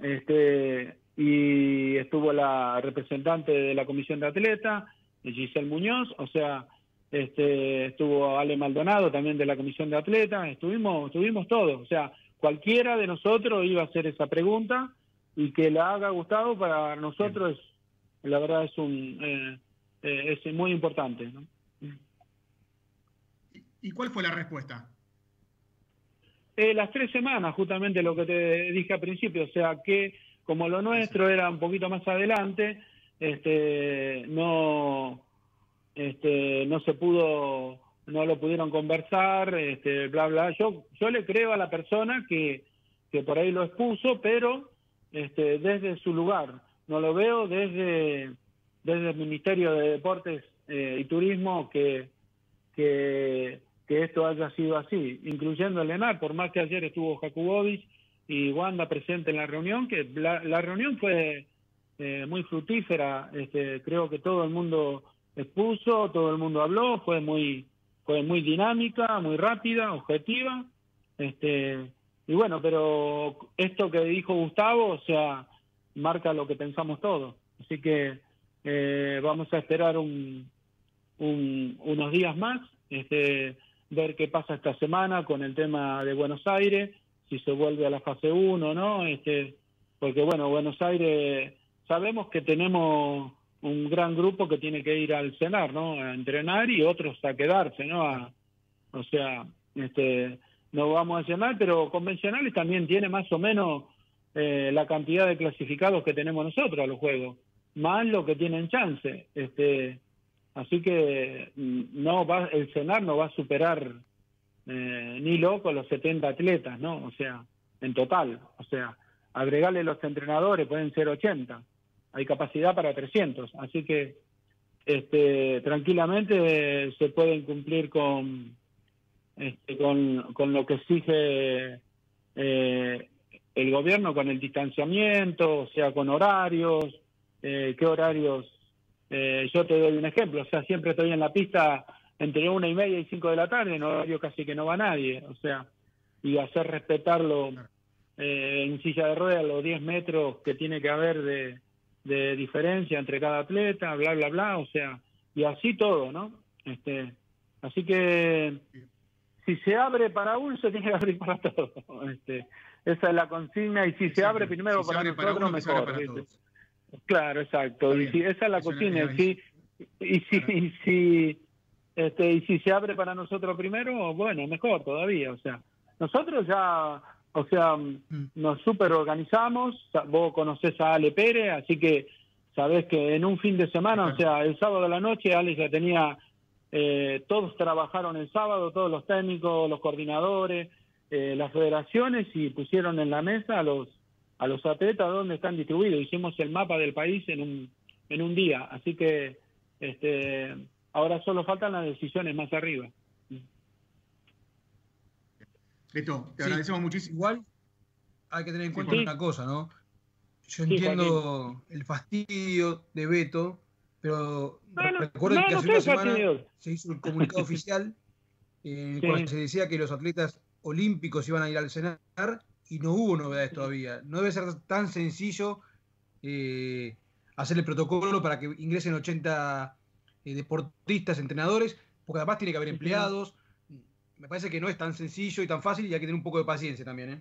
Speaker 10: este, y estuvo la representante de la Comisión de Atleta, Giselle Muñoz, o sea, este, estuvo Ale Maldonado también de la Comisión de Atletas, estuvimos, estuvimos todos, o sea, cualquiera de nosotros iba a hacer esa pregunta y que la haga Gustavo para nosotros es, la verdad es un eh, eh, es muy importante.
Speaker 6: ¿Y cuál fue la respuesta?
Speaker 10: Eh, las tres semanas, justamente lo que te dije al principio, o sea que como lo nuestro era un poquito más adelante, este, no este, no se pudo, no lo pudieron conversar, este, bla, bla. Yo, yo le creo a la persona que, que por ahí lo expuso, pero este, desde su lugar. No lo veo desde, desde el Ministerio de Deportes eh, y Turismo que, que, que esto haya sido así, incluyendo el ENAR, por más que ayer estuvo Jakubovic y Wanda presente en la reunión, que la, reunión fue eh, muy fructífera, este, creo que todo el mundo expuso, todo el mundo habló, fue muy, fue muy dinámica, muy rápida, objetiva, este, y bueno, pero esto que dijo Gustavo, o sea, marca lo que pensamos todos, así que eh, vamos a esperar un, unos días más, este, ver qué pasa esta semana con el tema de Buenos Aires, si se vuelve a la fase 1 no, este, porque bueno, Buenos Aires sabemos que tenemos un gran grupo que tiene que ir al cenar, ¿no? A entrenar y otros a quedarse, ¿no? o sea, este, no vamos a cenar, pero convencionales también tiene más o menos eh, la cantidad de clasificados que tenemos nosotros a los juegos, más lo que tienen chance. Este, así que mm, no va, el cenar no va a superar eh, ni loco los 70 atletas, ¿no? O sea, en total, o sea, agregarle los entrenadores pueden ser 80 hay capacidad para 300, así que este, tranquilamente se pueden cumplir con, este, con, con, lo que exige eh, el gobierno, con el distanciamiento, o sea, con horarios, eh, qué horarios. Eh, yo te doy un ejemplo, o sea, siempre estoy en la pista entre una y media y cinco de la tarde, en horario casi que no va nadie, o sea, y hacer respetarlo en silla de ruedas los 10 metros que tiene que haber de, de diferencia entre cada atleta, bla, bla, bla, o sea, y así todo, ¿no? Este, así que si se abre para uno, se tiene que abrir para todos. Este, esa es la consigna, y si se abre primero para nosotros, mejor. claro, exacto, y si, esa es la consigna, y y si, y si, este, y si se abre para nosotros primero, bueno, mejor todavía, o sea, nosotros ya o sea, mm. nos super organizamos, vos conocés a Ale Pérez, así que sabés que en un fin de semana, o sea, el sábado de la noche Ale ya tenía, eh, todos trabajaron el sábado, todos los técnicos, los coordinadores, eh, las federaciones y pusieron en la mesa a los a los atletas donde están distribuidos. Hicimos el mapa del país en un en un día, así que este ahora solo faltan las decisiones más arriba.
Speaker 6: Beto, te agradecemos muchísimo.
Speaker 7: Igual hay que tener en cuenta una cosa, ¿no? Yo entiendo el fastidio de Beto, pero recuerden que hace una semana se hizo el comunicado oficial en el cual se decía que los atletas olímpicos iban a ir al cenar y no hubo novedades todavía. No debe ser tan sencillo eh, hacer el protocolo para que ingresen 80 eh, deportistas, entrenadores, porque además tiene que haber empleados, me parece que no es tan sencillo y tan fácil y hay que tener un poco de paciencia también. ¿eh?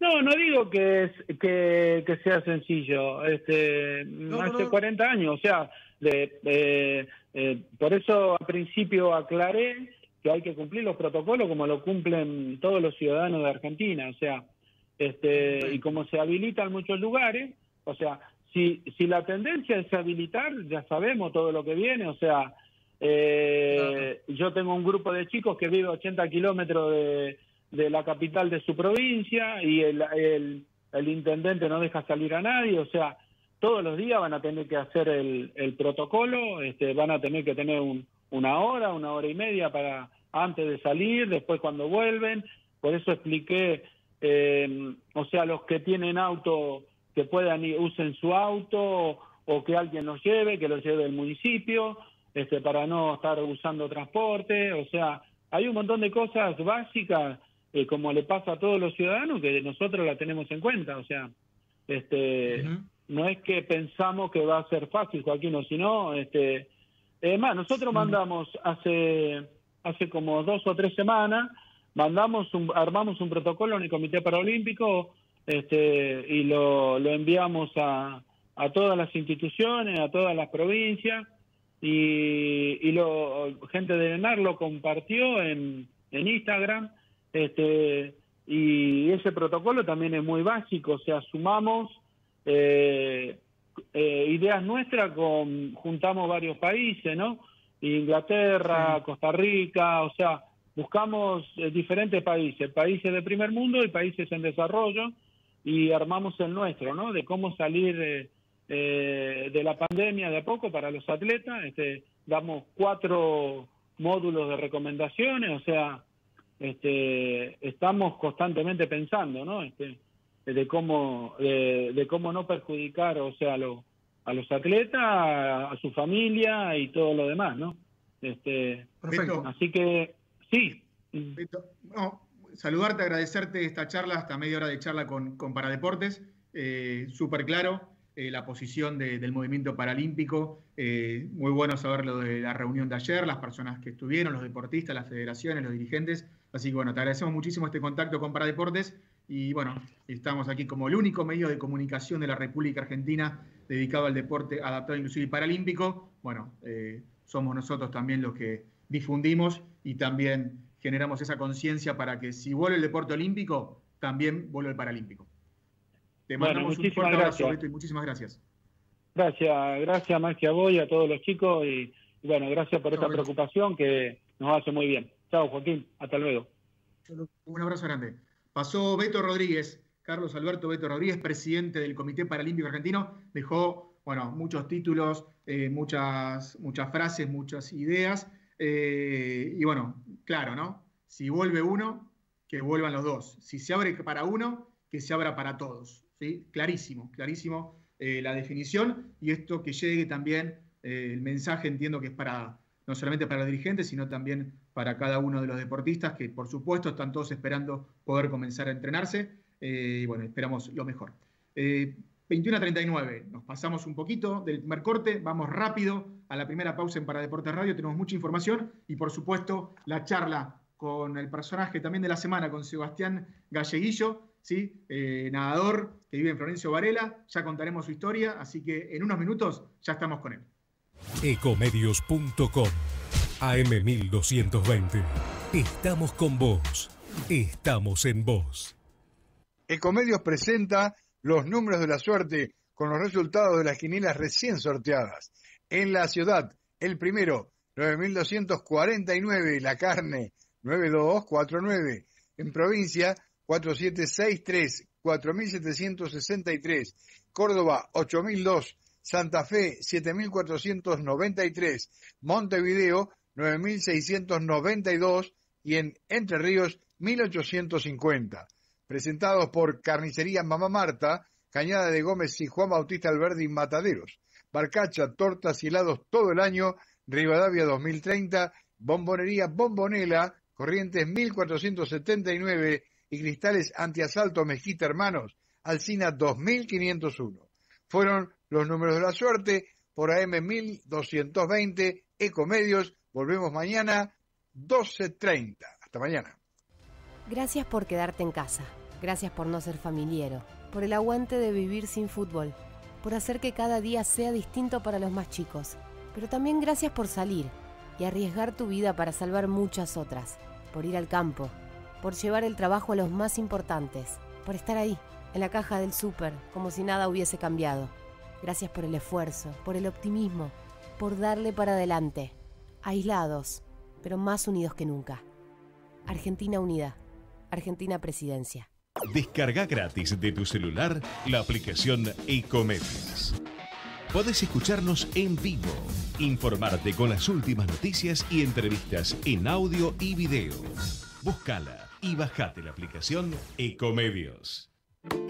Speaker 10: No, no digo que, es, que, sea sencillo. Este, hace 40 años, o sea, de, eh, por eso al principio aclaré que hay que cumplir los protocolos como lo cumplen todos los ciudadanos de Argentina, o sea, este, y como se habilita en muchos lugares, o sea, si, si la tendencia es habilitar, ya sabemos todo lo que viene, o sea, eh, Yo tengo un grupo de chicos que vive a 80 kilómetros de, de, la capital de su provincia y el, el, intendente no deja salir a nadie, o sea, todos los días van a tener que hacer el, el protocolo, este, van a tener que tener un, una hora, una hora y media para antes de salir, después cuando vuelven, por eso expliqué, eh, o sea, los que tienen auto que puedan ir, usen su auto o que alguien los lleve, que los lleve el municipio, este, para no estar usando transporte, o sea, hay un montón de cosas básicas, eh, como le pasa a todos los ciudadanos, que nosotros la tenemos en cuenta, o sea, este, no es que pensamos que va a ser fácil, Joaquín, sino, este, es más, nosotros mandamos hace, hace como dos o tres semanas, mandamos un, armamos un protocolo en el Comité Paralímpico, este, y lo, lo enviamos a, a todas las instituciones, a todas las provincias, y, y lo, gente de ENAR lo compartió en, en Instagram este, y ese protocolo también es muy básico, o sea, sumamos eh, eh, ideas nuestras, con, juntamos varios países, ¿no? Inglaterra, Costa Rica, o sea, buscamos eh, diferentes países, países de primer mundo y países en desarrollo, y armamos el nuestro, ¿no? De cómo salir eh, de la pandemia de a poco para los atletas, este, damos cuatro módulos de recomendaciones, o sea, este, estamos constantemente pensando, ¿no? Este, de cómo de, cómo no perjudicar, o sea, a, a los atletas, a, su familia y todo lo demás, ¿no? Este,
Speaker 6: Perfecto.
Speaker 10: Así que sí.
Speaker 6: Saludarte, agradecerte esta charla, hasta media hora de charla con, con Paradeportes, eh, súper claro. Eh, la posición del movimiento paralímpico. Eh, muy bueno saber lo de la reunión de ayer, las personas que estuvieron, los deportistas, las federaciones, los dirigentes. Así que bueno, te agradecemos muchísimo este contacto con Paradeportes y bueno, estamos aquí como el único medio de comunicación de la República Argentina dedicado al deporte adaptado inclusive y paralímpico. Bueno, eh, somos nosotros también los que difundimos y también generamos esa conciencia para que si vuelve el deporte olímpico, también vuelve el paralímpico. Te mandamos un fuerte abrazo, y muchísimas gracias.
Speaker 10: Gracias, gracias Maxi a vos y a todos los chicos y, bueno, gracias por esta preocupación que nos hace muy bien. Chao Joaquín, hasta luego.
Speaker 6: Un abrazo grande. Pasó Beto Rodríguez, Carlos Alberto Beto Rodríguez, presidente del Comité Paralímpico Argentino, dejó bueno, muchos títulos, eh, muchas, muchas frases, muchas ideas. Eh, y bueno, claro, ¿no? Si vuelve uno, que vuelvan los dos. Si se abre para uno, que se abra para todos. Clarísimo, clarísimo eh, la definición y esto que llegue también, eh, el mensaje entiendo que es para, no solamente para los dirigentes, sino también para cada uno de los deportistas, que por supuesto están todos esperando poder comenzar a entrenarse eh, y bueno, esperamos lo mejor. 21 a 39, nos pasamos un poquito del primer corte, vamos rápido a la primera pausa en Para Deportes Radio, tenemos mucha información y por supuesto la charla con el personaje también de la semana, con Sebastián Galleguillo, ¿sí? Eh, nadador que vive en Florencio Varela. Ya contaremos su historia, así que en unos minutos ya estamos con él.
Speaker 1: Ecomedios.com AM1220. Estamos con vos. Estamos en vos.
Speaker 11: Ecomedios presenta los números de la suerte con los resultados de las quinielas recién sorteadas. En la ciudad, el primero, 9249, la carne, 9249. En provincia, 4763, 4763, Córdoba 8002, Santa Fe 7493, Montevideo 9692 y en Entre Ríos 1850. Presentados por Carnicería Mamá Marta, Cañada de Gómez y Juan Bautista Alberdi Mataderos. Barcacha, tortas y helados todo el año, Rivadavia 2030, Bombonería Bombonela, Corrientes 1479 y cristales antiasalto Mezquita Hermanos, Alcina 2501. Fueron los números de la suerte por AM 1220, Ecomedios. Volvemos mañana 12.30. Hasta mañana.
Speaker 12: Gracias por quedarte en casa. Gracias por no ser familiero. Por el aguante de vivir sin fútbol. Por hacer que cada día sea distinto para los más chicos. Pero también gracias por salir y arriesgar tu vida para salvar muchas otras. Por ir al campo por llevar el trabajo a los más importantes, por estar ahí, en la caja del súper, como si nada hubiese cambiado. Gracias por el esfuerzo, por el optimismo, por darle para adelante. Aislados, pero más unidos que nunca. Argentina Unida. Argentina Presidencia.
Speaker 1: Descarga gratis de tu celular la aplicación Ecomedios. Podés escucharnos en vivo, informarte con las últimas noticias y entrevistas en audio y video. Búscala y bajate la aplicación Ecomedios.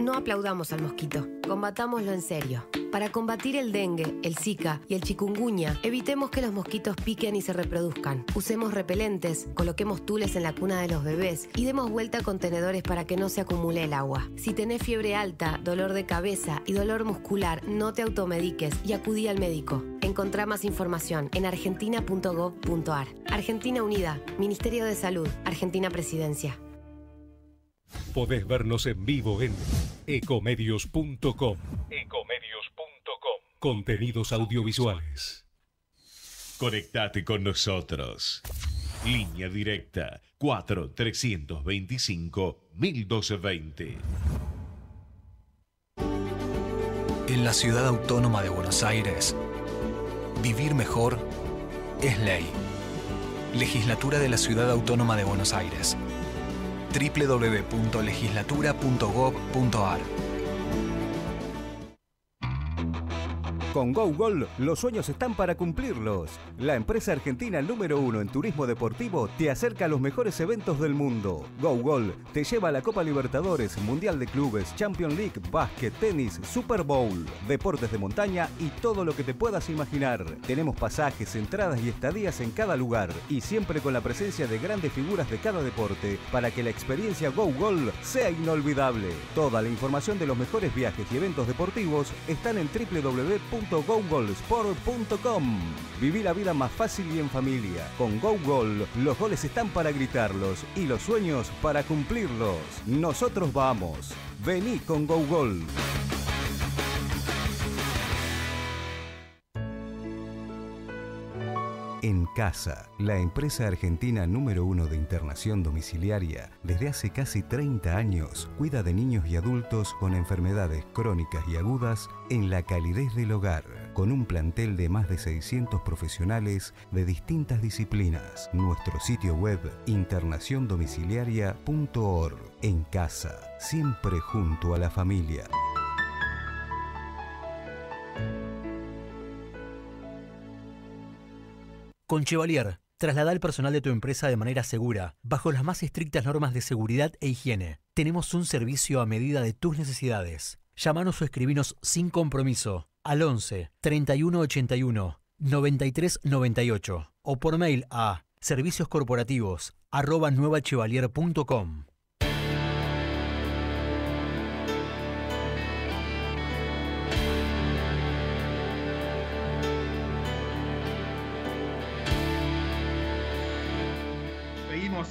Speaker 12: No aplaudamos al mosquito, combatámoslo en serio. Para combatir el dengue, el zika y el chikungunya, evitemos que los mosquitos piquen y se reproduzcan. Usemos repelentes, coloquemos tules en la cuna de los bebés y demos vuelta a contenedores para que no se acumule el agua. Si tenés fiebre alta, dolor de cabeza y dolor muscular, no te automediques y acudí al médico. Encontrá más información en argentina.gov.ar. Argentina Unida, Ministerio de Salud, Argentina Presidencia.
Speaker 1: Podés vernos en vivo en ecomedios.com. Ecomedios.com. Contenidos audiovisuales. Conectate con nosotros. Línea directa 4 325 1220.
Speaker 2: En la ciudad autónoma de Buenos Aires, vivir mejor es ley. Legislatura de la Ciudad Autónoma de Buenos Aires www.legislatura.gov.ar
Speaker 3: Con GoGol los sueños están para cumplirlos. La empresa argentina número uno en turismo deportivo te acerca a los mejores eventos del mundo. GoGol te lleva a la Copa Libertadores, Mundial de Clubes, Champions League, básquet, tenis, Super Bowl, deportes de montaña y todo lo que te puedas imaginar. Tenemos pasajes, entradas y estadías en cada lugar y siempre con la presencia de grandes figuras de cada deporte para que la experiencia GoGol sea inolvidable. Toda la información de los mejores viajes y eventos deportivos están en www www.gogolsport.com. Viví la vida más fácil y en familia. Con GoGol, los goles están para gritarlos y los sueños para cumplirlos. Nosotros vamos. Vení con GoGol. En Casa, la empresa argentina número uno de internación domiciliaria, desde hace casi 30 años cuida de niños y adultos con enfermedades crónicas y agudas en la calidez del hogar, con un plantel de más de 600 profesionales de distintas disciplinas. Nuestro sitio web internaciondomiciliaria.org. En Casa, siempre junto a la familia.
Speaker 4: Con Chevalier, traslada el personal de tu empresa de manera segura, bajo las más estrictas normas de seguridad e higiene. Tenemos un servicio a medida de tus necesidades. Llámanos o escribinos sin compromiso al 11 3181 9398 o por mail a servicioscorporativos arroba nuevachevalier.com.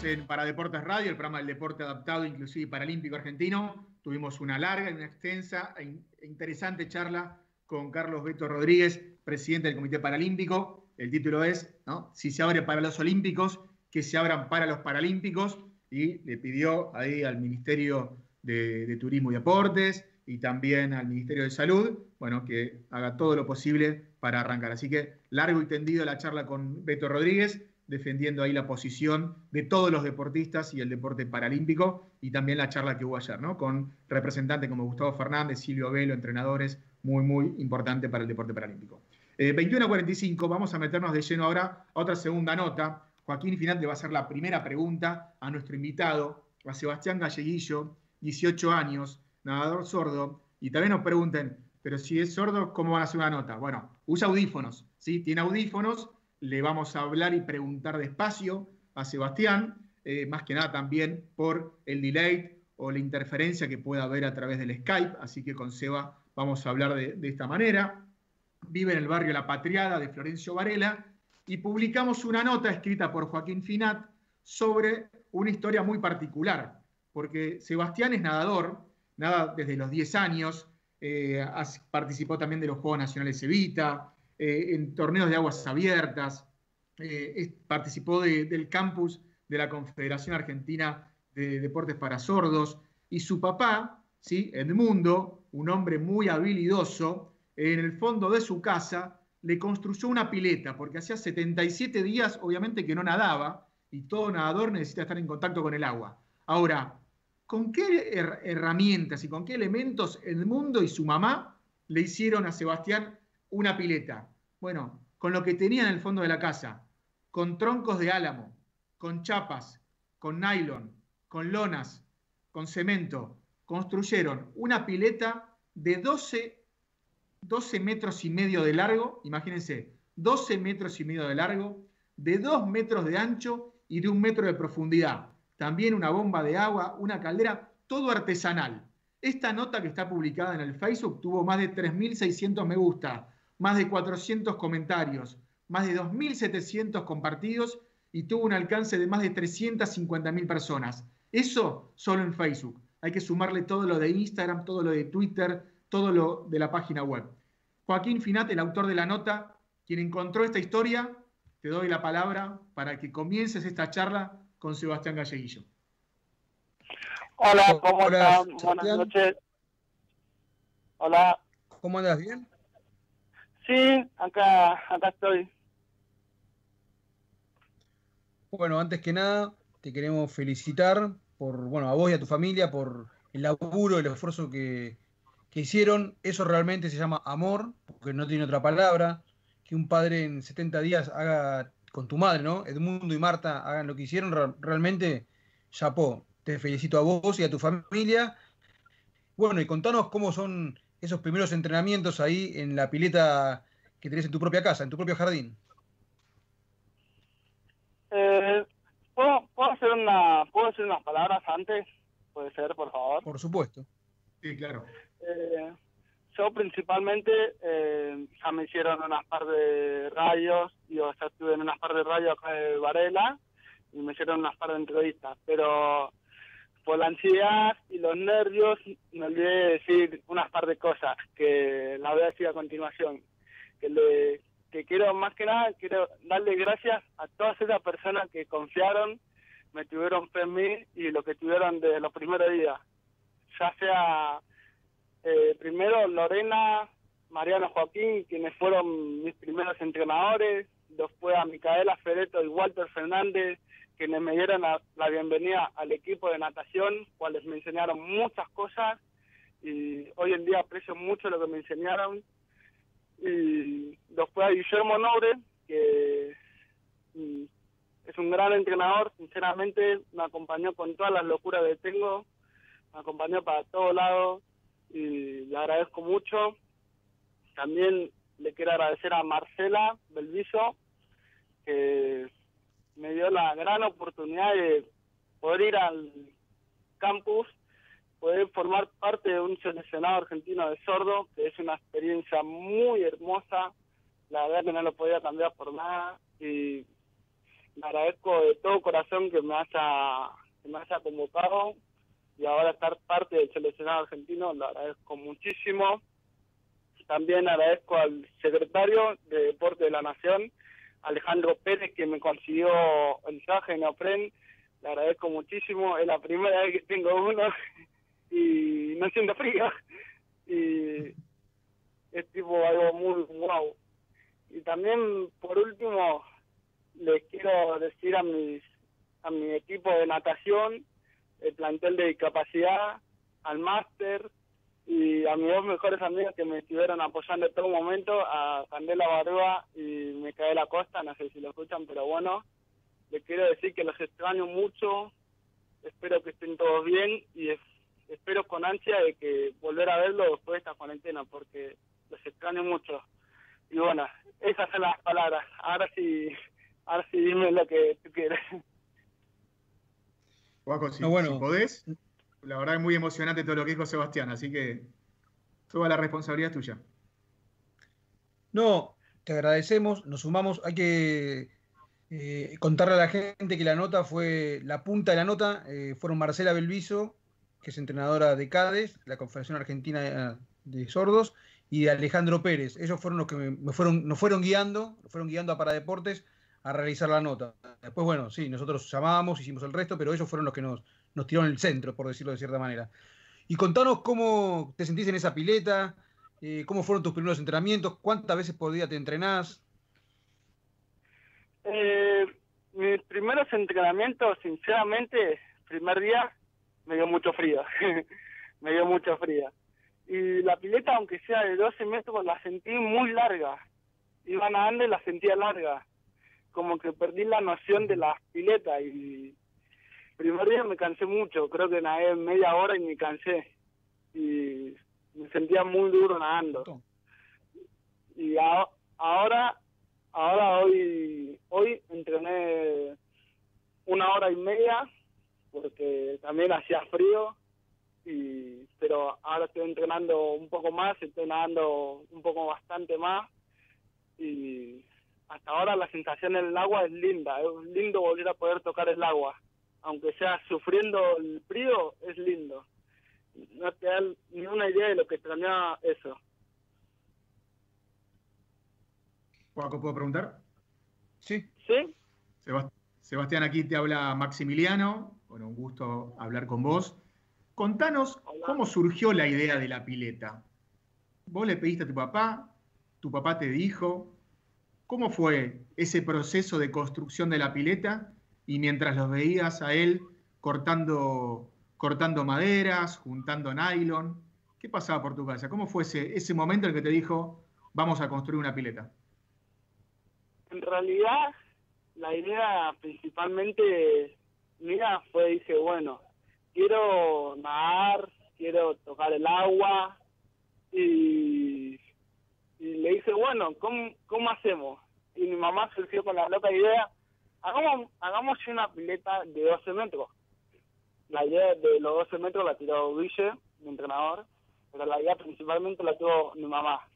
Speaker 6: en Para Deportes Radio, el programa del deporte adaptado, inclusive paralímpico argentino. Tuvimos una larga, una extensa e, e interesante charla con Carlos Beto Rodríguez, presidente del Comité Paralímpico. El título es. Si se abre para los Olímpicos, que se abran para los Paralímpicos. Y le pidió ahí al Ministerio de, de Turismo y Deportes y también al Ministerio de Salud, bueno, que haga todo lo posible para arrancar. Así que largo y tendido la charla con Beto Rodríguez defendiendo ahí la posición de todos los deportistas y el deporte paralímpico, y también la charla que hubo ayer, ¿no? Con representantes como Gustavo Fernández, Silvio Velo, entrenadores, muy, muy importante para el deporte paralímpico. 21 a 45, vamos a meternos de lleno ahora a otra segunda nota. Joaquín Final le va a hacer la primera pregunta a nuestro invitado, a Sebastián Galleguillo, 18 años, nadador sordo, y también nos pregunten, pero si es sordo, ¿cómo van a hacer una nota? Bueno, usa audífonos, ¿sí? Tiene audífonos, le vamos a hablar y preguntar despacio a Sebastián, eh, más que nada también por el delay o la interferencia que pueda haber a través del Skype, así que con Seba vamos a hablar de, esta manera. Vive en el barrio La Patriada de Florencio Varela y publicamos una nota escrita por Joaquín Finat sobre una historia muy particular, porque Sebastián es nadador, nada desde los 10 años, eh, participó también de los Juegos Nacionales Evita, eh, en torneos de aguas abiertas, eh, participó del campus de la Confederación Argentina de Deportes para Sordos, y su papá, ¿sí? Edmundo, un hombre muy habilidoso, en el fondo de su casa le construyó una pileta, porque hacía 77 días, obviamente, que no nadaba, y todo nadador necesita estar en contacto con el agua. Ahora, ¿con qué herramientas y con qué elementos Edmundo y su mamá le hicieron a Sebastián una pileta. Bueno, con lo que tenía en el fondo de la casa, con troncos de álamo, con chapas, con nylon, con lonas, con cemento, construyeron una pileta de 12, 12 metros y medio de largo, imagínense, 12 metros y medio de largo, de 2 metros de ancho y de un metro de profundidad. También una bomba de agua, una caldera, todo artesanal. Esta nota que está publicada en el Facebook tuvo más de 3.600 me gusta, más de 400 comentarios, más de 2.700 compartidos y tuvo un alcance de más de 350.000 personas. Eso solo en Facebook. Hay que sumarle todo lo de Instagram, todo lo de Twitter, todo lo de la página web. Joaquín Finat, el autor de la nota, quien encontró esta historia, te doy la palabra para que comiences esta charla con Sebastián Galleguillo.
Speaker 13: Hola, ¿cómo estás? Buenas noches. Hola.
Speaker 7: ¿Cómo andas? ¿Bien?
Speaker 13: Sí, acá, acá estoy.
Speaker 7: Bueno, antes que nada, te queremos felicitar por, bueno, a vos y a tu familia por el laburo, el esfuerzo que, que hicieron, eso realmente se llama amor, porque no tiene otra palabra, que un padre en 70 días haga con tu madre, ¿no? Edmundo y Marta hagan lo que hicieron, realmente, chapó. Te felicito a vos y a tu familia. Bueno, y contanos cómo son esos primeros entrenamientos ahí en la pileta que tenés en tu propia casa, en tu propio jardín.
Speaker 13: Eh, ¿puedo, hacer una, ¿Puedo hacer unas palabras antes? ¿Puede ser, por favor?
Speaker 7: Por supuesto.
Speaker 6: Sí, claro.
Speaker 13: Eh, yo principalmente eh, ya me hicieron unas par de rayos, yo ya estuve en unas par de rayos acá de Varela y me hicieron unas par de entrevistas, pero por la ansiedad y los nervios me olvidé de decir unas par de cosas que la voy a decir a continuación. Que, le, quiero más que nada, quiero darle gracias a todas esas personas que confiaron, me tuvieron fe en mí y lo que tuvieron desde los primeros días. Ya sea eh, primero Lorena, Mariano Joaquín, quienes fueron mis primeros entrenadores, después a Micaela Fereto y Walter Fernández, quienes me dieron la, bienvenida al equipo de natación, cuales me enseñaron muchas cosas y hoy en día aprecio mucho lo que me enseñaron. Y después a Guillermo Nobre, que mm, es un gran entrenador, sinceramente me acompañó con todas las locuras que tengo, me acompañó para todos lados y le agradezco mucho. También le quiero agradecer a Marcela Belviso, que me dio la gran oportunidad de poder ir al campus, poder formar parte de un seleccionado argentino de sordo, que es una experiencia muy hermosa. La verdad que no lo podía cambiar por nada y le agradezco de todo corazón que me haya, que me haya convocado y ahora estar parte del seleccionado argentino, lo agradezco muchísimo. También agradezco al secretario de Deporte de la Nación, Alejandro Pérez, que me consiguió el traje en Neopren. Le agradezco muchísimo. Es la primera vez que tengo uno y no siento frío. Y es tipo algo muy guau. Y también, por último, les quiero decir a mis a mi equipo de natación el plantel de discapacidad, al máster y a mis dos mejores amigos que me estuvieron apoyando en todo momento, a Candela Barba y la Costa, no sé si lo escuchan, pero bueno, les quiero decir que los extraño mucho, espero que estén todos bien y espero con ansia de que volver a verlo después de esta cuarentena, porque los extraño mucho. Y bueno, esas son las palabras. Ahora sí, ahora sí dime lo que tú quieres.
Speaker 6: Juaco, si, podés, la verdad es muy emocionante todo lo que dijo Sebastián, así que toda la responsabilidad es tuya.
Speaker 7: No, te agradecemos, nos sumamos, hay que eh, contarle a la gente que la nota fue, la punta de la nota eh, fueron Marcela Belviso, que es entrenadora de CADES, la Confederación Argentina de Sordos, y Alejandro Pérez. Ellos fueron los que me, fueron, nos fueron guiando, nos fueron guiando a Paradeportes a realizar la nota. Después, bueno, sí, nosotros llamamos, hicimos el resto, pero ellos fueron los que nos, nos tiraron el centro, por decirlo de cierta manera. Y contanos cómo te sentís en esa pileta, eh, cómo fueron tus primeros entrenamientos, cuántas veces por día te entrenás.
Speaker 13: Eh, mis primeros entrenamientos, sinceramente, primer día me dio mucho frío, me dio mucho frío. Y la pileta, aunque sea de 12 metros, la sentí muy larga. Iba nadando y la sentía larga como que perdí la noción de las piletas y primer día me cansé mucho, creo que nadé media hora y me cansé. Y me sentía muy duro nadando. Y ahora, ahora hoy, hoy entrené una hora y media porque también hacía frío y pero ahora estoy entrenando un poco más, estoy nadando un poco bastante más. Y hasta ahora la sensación en el agua es linda, es lindo volver a poder tocar el agua, aunque sea sufriendo el frío, es lindo. No te da ni una idea de lo que extrañaba eso.
Speaker 6: ¿puedo preguntar?
Speaker 7: Sí.
Speaker 13: ¿Sí?
Speaker 6: Sebastián, aquí te habla Maximiliano, bueno, un gusto hablar con vos. Contanos cómo surgió la idea de la pileta. Vos le pediste a tu papá, tu papá te dijo, ¿Cómo fue ese proceso de construcción de la pileta? Y mientras los veías a él cortando, cortando maderas, juntando nylon, ¿Qué pasaba por tu cabeza? ¿Cómo fue ese, ese momento en que te dijo, vamos a construir una pileta?
Speaker 10: En realidad, la idea principalmente mía fue, dije, bueno, quiero nadar, quiero tocar el agua y, y le dije, bueno, ¿cómo, ¿cómo hacemos? Y mi mamá surgió con la loca idea, hagamos, hagamos una pileta de 12 metros. La idea de los 12 metros la tiró Ville, mi entrenador, pero la idea principalmente la tuvo mi mamá.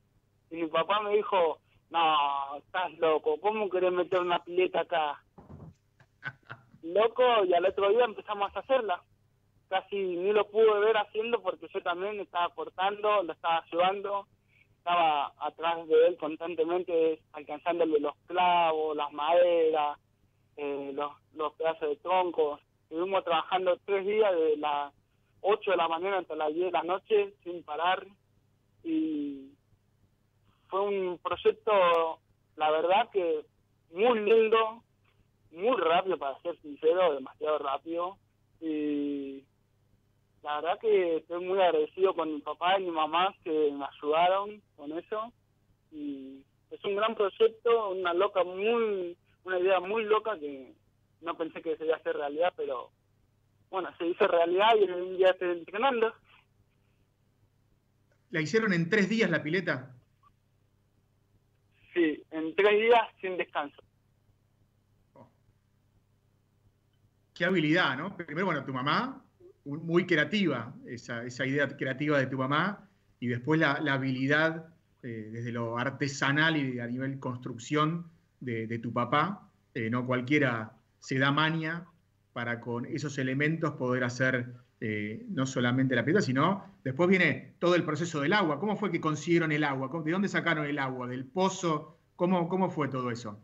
Speaker 10: Y mi papá me dijo, no, estás loco, ¿cómo querés meter una pileta acá? Loco, y al otro día empezamos a hacerla. Casi ni lo pude ver haciendo porque yo también estaba cortando, lo estaba ayudando, estaba atrás de él constantemente alcanzándole los clavos, las maderas, eh, los, los pedazos de troncos. Estuvimos trabajando tres días de las 8 de la mañana hasta las 10 de la noche sin parar. Y fue un proyecto, la verdad que muy lindo, muy rápido para ser sincero, demasiado rápido. Y la verdad que estoy muy agradecido con mi papá y mi mamá que me ayudaron con eso. Y es un gran proyecto, una loca muy, una idea muy loca que no pensé que se iba a hacer realidad, pero bueno, se hizo realidad y hoy en día estoy entrenando.
Speaker 6: ¿La hicieron en tres días la pileta?
Speaker 10: Sí, en tres días sin descanso.
Speaker 6: Qué habilidad, ¿no? Primero, bueno, tu mamá, muy creativa, esa, esa idea creativa de tu mamá, y después la, la habilidad eh, desde lo artesanal y a nivel construcción de, tu papá. Eh, no cualquiera se da maña para con esos elementos poder hacer eh, no solamente la piedra, sino después viene todo el proceso del agua. ¿Cómo fue que consiguieron el agua? ¿De dónde sacaron el agua? ¿Del pozo? ¿Cómo, cómo fue todo eso?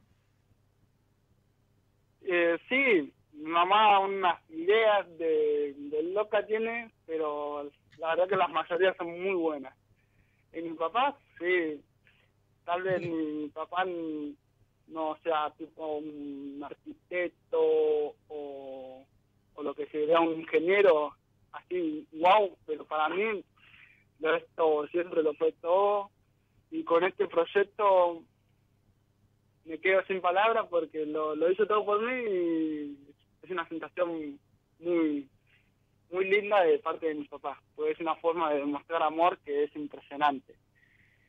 Speaker 10: Eh, sí, mamá unas ideas de, de loca tiene, pero la verdad que las mayorías son muy buenas. Y mi papá, sí, tal vez mi papá no sea tipo un arquitecto o, o lo que sería un ingeniero así, wow, pero para mí esto siempre lo fue todo y con este proyecto me quedo sin palabras porque lo, lo hizo todo por mí y es una sensación muy muy linda de parte de mis papás, porque es una forma de demostrar amor que es impresionante.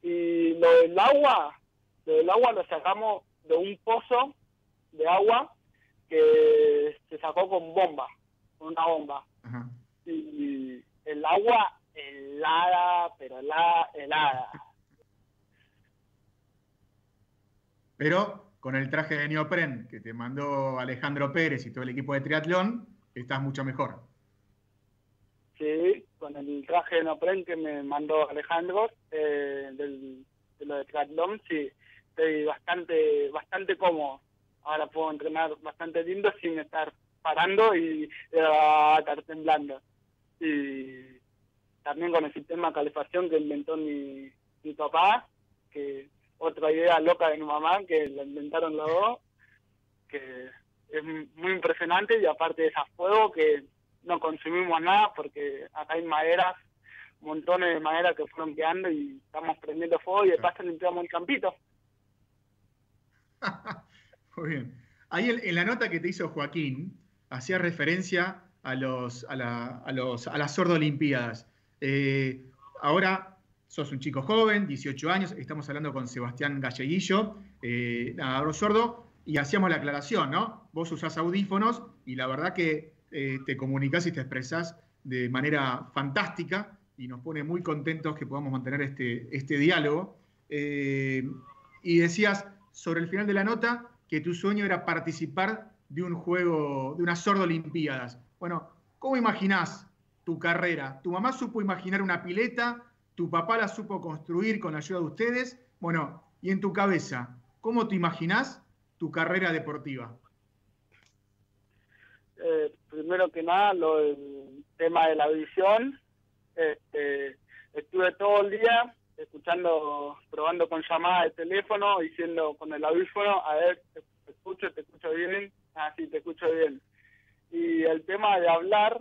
Speaker 10: Y lo del agua, lo del agua lo sacamos de un pozo de agua que se sacó con bomba, con una bomba. Y el agua helada, pero helada, helada.
Speaker 6: Pero con el traje de neopren que te mandó Alejandro Pérez y todo el equipo de triatlón, estás mucho mejor.
Speaker 10: Sí, con el traje de neopren que me mandó Alejandro eh, del, de lo de triatlón, sí, estoy bastante, bastante cómodo. Ahora puedo entrenar bastante lindo sin estar parando y estar temblando. Y también con el sistema de calefacción que inventó mi, mi papá, que otra idea loca de mi mamá, que la inventaron los dos, que es muy impresionante y aparte de esa fuego que no consumimos nada porque acá hay maderas, montones de madera que fueron quedando y estamos prendiendo fuego y de paso limpiamos el campito.
Speaker 6: Muy bien. Ahí en, la nota que te hizo Joaquín, hacía referencia a, los, a, la, a, los, a las sordo-olimpiadas. Eh, ahora sos un chico joven, 18 años, estamos hablando con Sebastián Galleguillo, eh, nadador sordo, y hacíamos la aclaración, ¿no? Vos usás audífonos y la verdad que eh, te comunicás y te expresás de manera fantástica y nos pone muy contentos que podamos mantener este, este diálogo. Eh, y decías sobre el final de la nota que tu sueño era participar de un juego, de unas sordo olimpiadas. Bueno, ¿cómo imaginás tu carrera? ¿Tu mamá supo imaginar una pileta? ¿Tu papá la supo construir con la ayuda de ustedes? Bueno, y en tu cabeza, ¿cómo te imaginás tu carrera deportiva?
Speaker 10: Eh, primero que nada, lo, el tema de la visión. Este, estuve todo el día escuchando, probando con llamada de teléfono, diciendo con el audífono, a ver, te, escucho, te escucho bien, ah, sí, te escucho bien. Y el tema de hablar,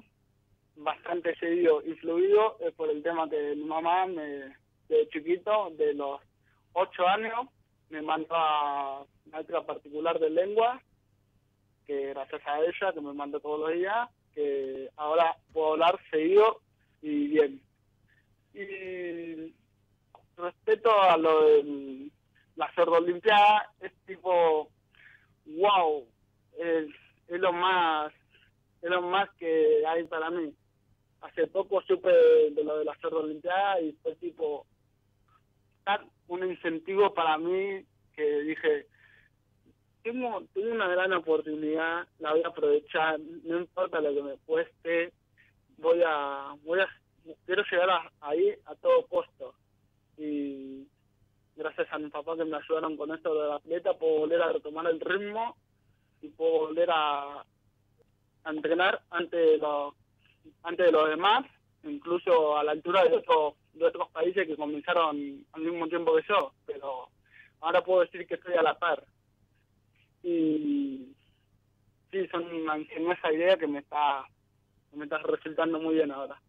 Speaker 10: bastante seguido y fluido es por el tema que mi mamá me, de chiquito, de los ocho años, me mandó a maestra particular de lengua, que gracias a ella, que me mandó todos los días, que ahora puedo hablar seguido y bien. Y respecto a lo de la olimpiada es tipo, wow, es, es lo más es lo más que hay para mí. Hace poco supe de lo de la olimpiada y fue tipo un incentivo para mí que dije, tengo, tengo una gran oportunidad, la voy a aprovechar, no importa lo que me cueste, voy a, voy a, quiero llegar ahí a todo costo. Y gracias a mi papá que me ayudaron con esto de la atleta, puedo volver a retomar el ritmo y puedo volver a, entrenar ante los, ante de los demás, incluso a la altura de otros de otros países que comenzaron al mismo tiempo que yo, pero ahora puedo decir que estoy a la par. Y sí, son una ingeniosa idea que me está, me está resultando muy bien ahora.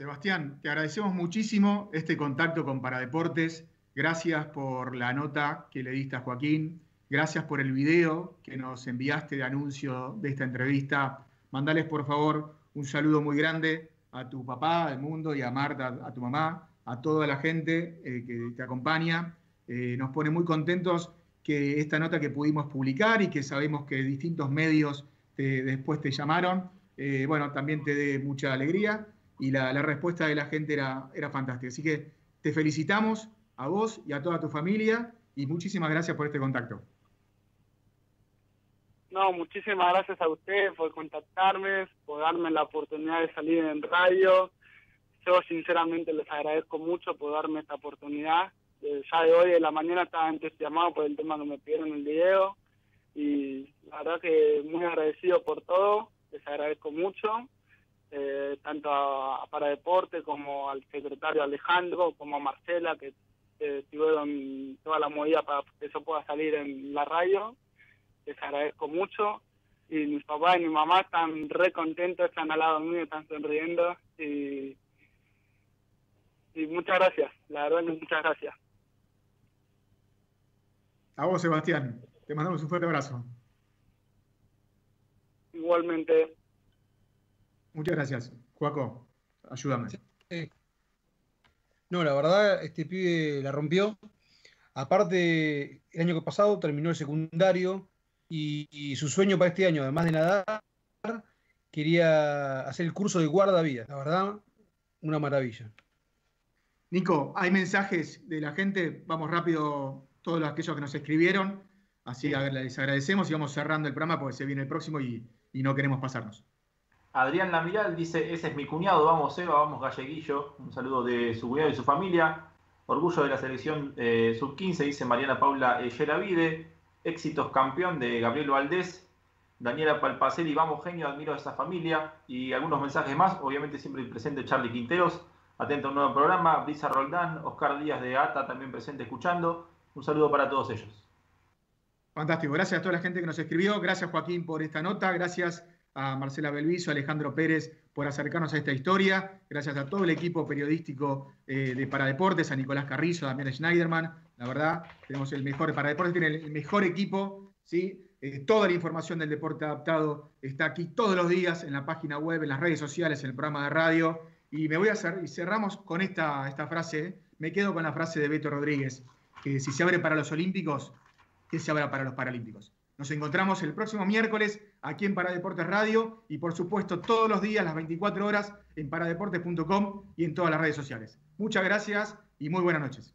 Speaker 6: Sebastián, te agradecemos muchísimo este contacto con Paradeportes. Gracias por la nota que le diste a Joaquín. Gracias por el video que nos enviaste de anuncio de esta entrevista. Mandales, por favor, un saludo muy grande a tu papá, al mundo, y a Marta, a tu mamá, a toda la gente eh, que te acompaña. Eh, nos pone muy contentos que esta nota que pudimos publicar y que sabemos que distintos medios después te llamaron, eh, bueno, también te dé mucha alegría y la, respuesta de la gente era, era fantástica. Así que te felicitamos a vos y a toda tu familia y muchísimas gracias por este contacto.
Speaker 10: No, muchísimas gracias a ustedes por contactarme, por darme la oportunidad de salir en radio. Yo sinceramente les agradezco mucho por darme esta oportunidad. Eh, ya de hoy de la mañana estaba entusiasmado por el tema que me pidieron en el video y la verdad que muy agradecido por todo, les agradezco mucho, eh, tanto a, Para Deporte como al secretario Alejandro, como a Marcela, que eh, tuvieron toda la movida para que eso pueda salir en la radio les agradezco mucho. Y mis papás y mi mamá están re contentos, están al lado mío, están sonriendo. Y, y muchas gracias, la verdad muchas gracias.
Speaker 6: A vos, Sebastián. Te mandamos un fuerte abrazo.
Speaker 10: Igualmente.
Speaker 6: Muchas gracias. Juaco, ayúdame.
Speaker 7: No, la verdad, este pibe la rompió. Aparte, el año pasado terminó el secundario, y, su sueño para este año, además de nadar, quería hacer el curso de guardavidas. La verdad, una maravilla.
Speaker 6: Nico, hay mensajes de la gente. Vamos rápido, todos aquellos que nos escribieron. Así les agradecemos y vamos cerrando el programa porque se viene el próximo y, no queremos pasarnos.
Speaker 8: Adrián Lamiral dice, ese es mi cuñado, vamos Eva, vamos Galleguillo. Un saludo de su cuñado y su familia. Orgullo de la selección eh, sub-15, dice Mariana Paula Yeravide éxitos campeón de Gabriel Valdés, Daniela Palpaceri, vamos genio, admiro a esa familia y algunos mensajes más, obviamente siempre presente Charlie Quinteros, atento a un nuevo programa, Brisa Roldán, Oscar Díaz de ATA también presente escuchando, un saludo para todos ellos.
Speaker 6: Fantástico, gracias a toda la gente que nos escribió, gracias Joaquín por esta nota, gracias a Marcela Belviso, Alejandro Pérez por acercarnos a esta historia, gracias a todo el equipo periodístico eh, de Paradeportes, a Nicolás Carrizo, a Damián Schneiderman, la verdad, tenemos el mejor, Paradeportes tiene el mejor equipo, ¿sí? Eh, toda la información del deporte adaptado está aquí todos los días en la página web, en las redes sociales, en el programa de radio, y me voy a hacer, y cerramos con esta, frase, me quedo con la frase de Beto Rodríguez, que si se abre para los Olímpicos, que se abra para los Paralímpicos. Nos encontramos el próximo miércoles aquí en Paradeportes Radio y por supuesto todos los días, las 24 horas, en paradeportes.com y en todas las redes sociales. Muchas gracias y muy buenas noches.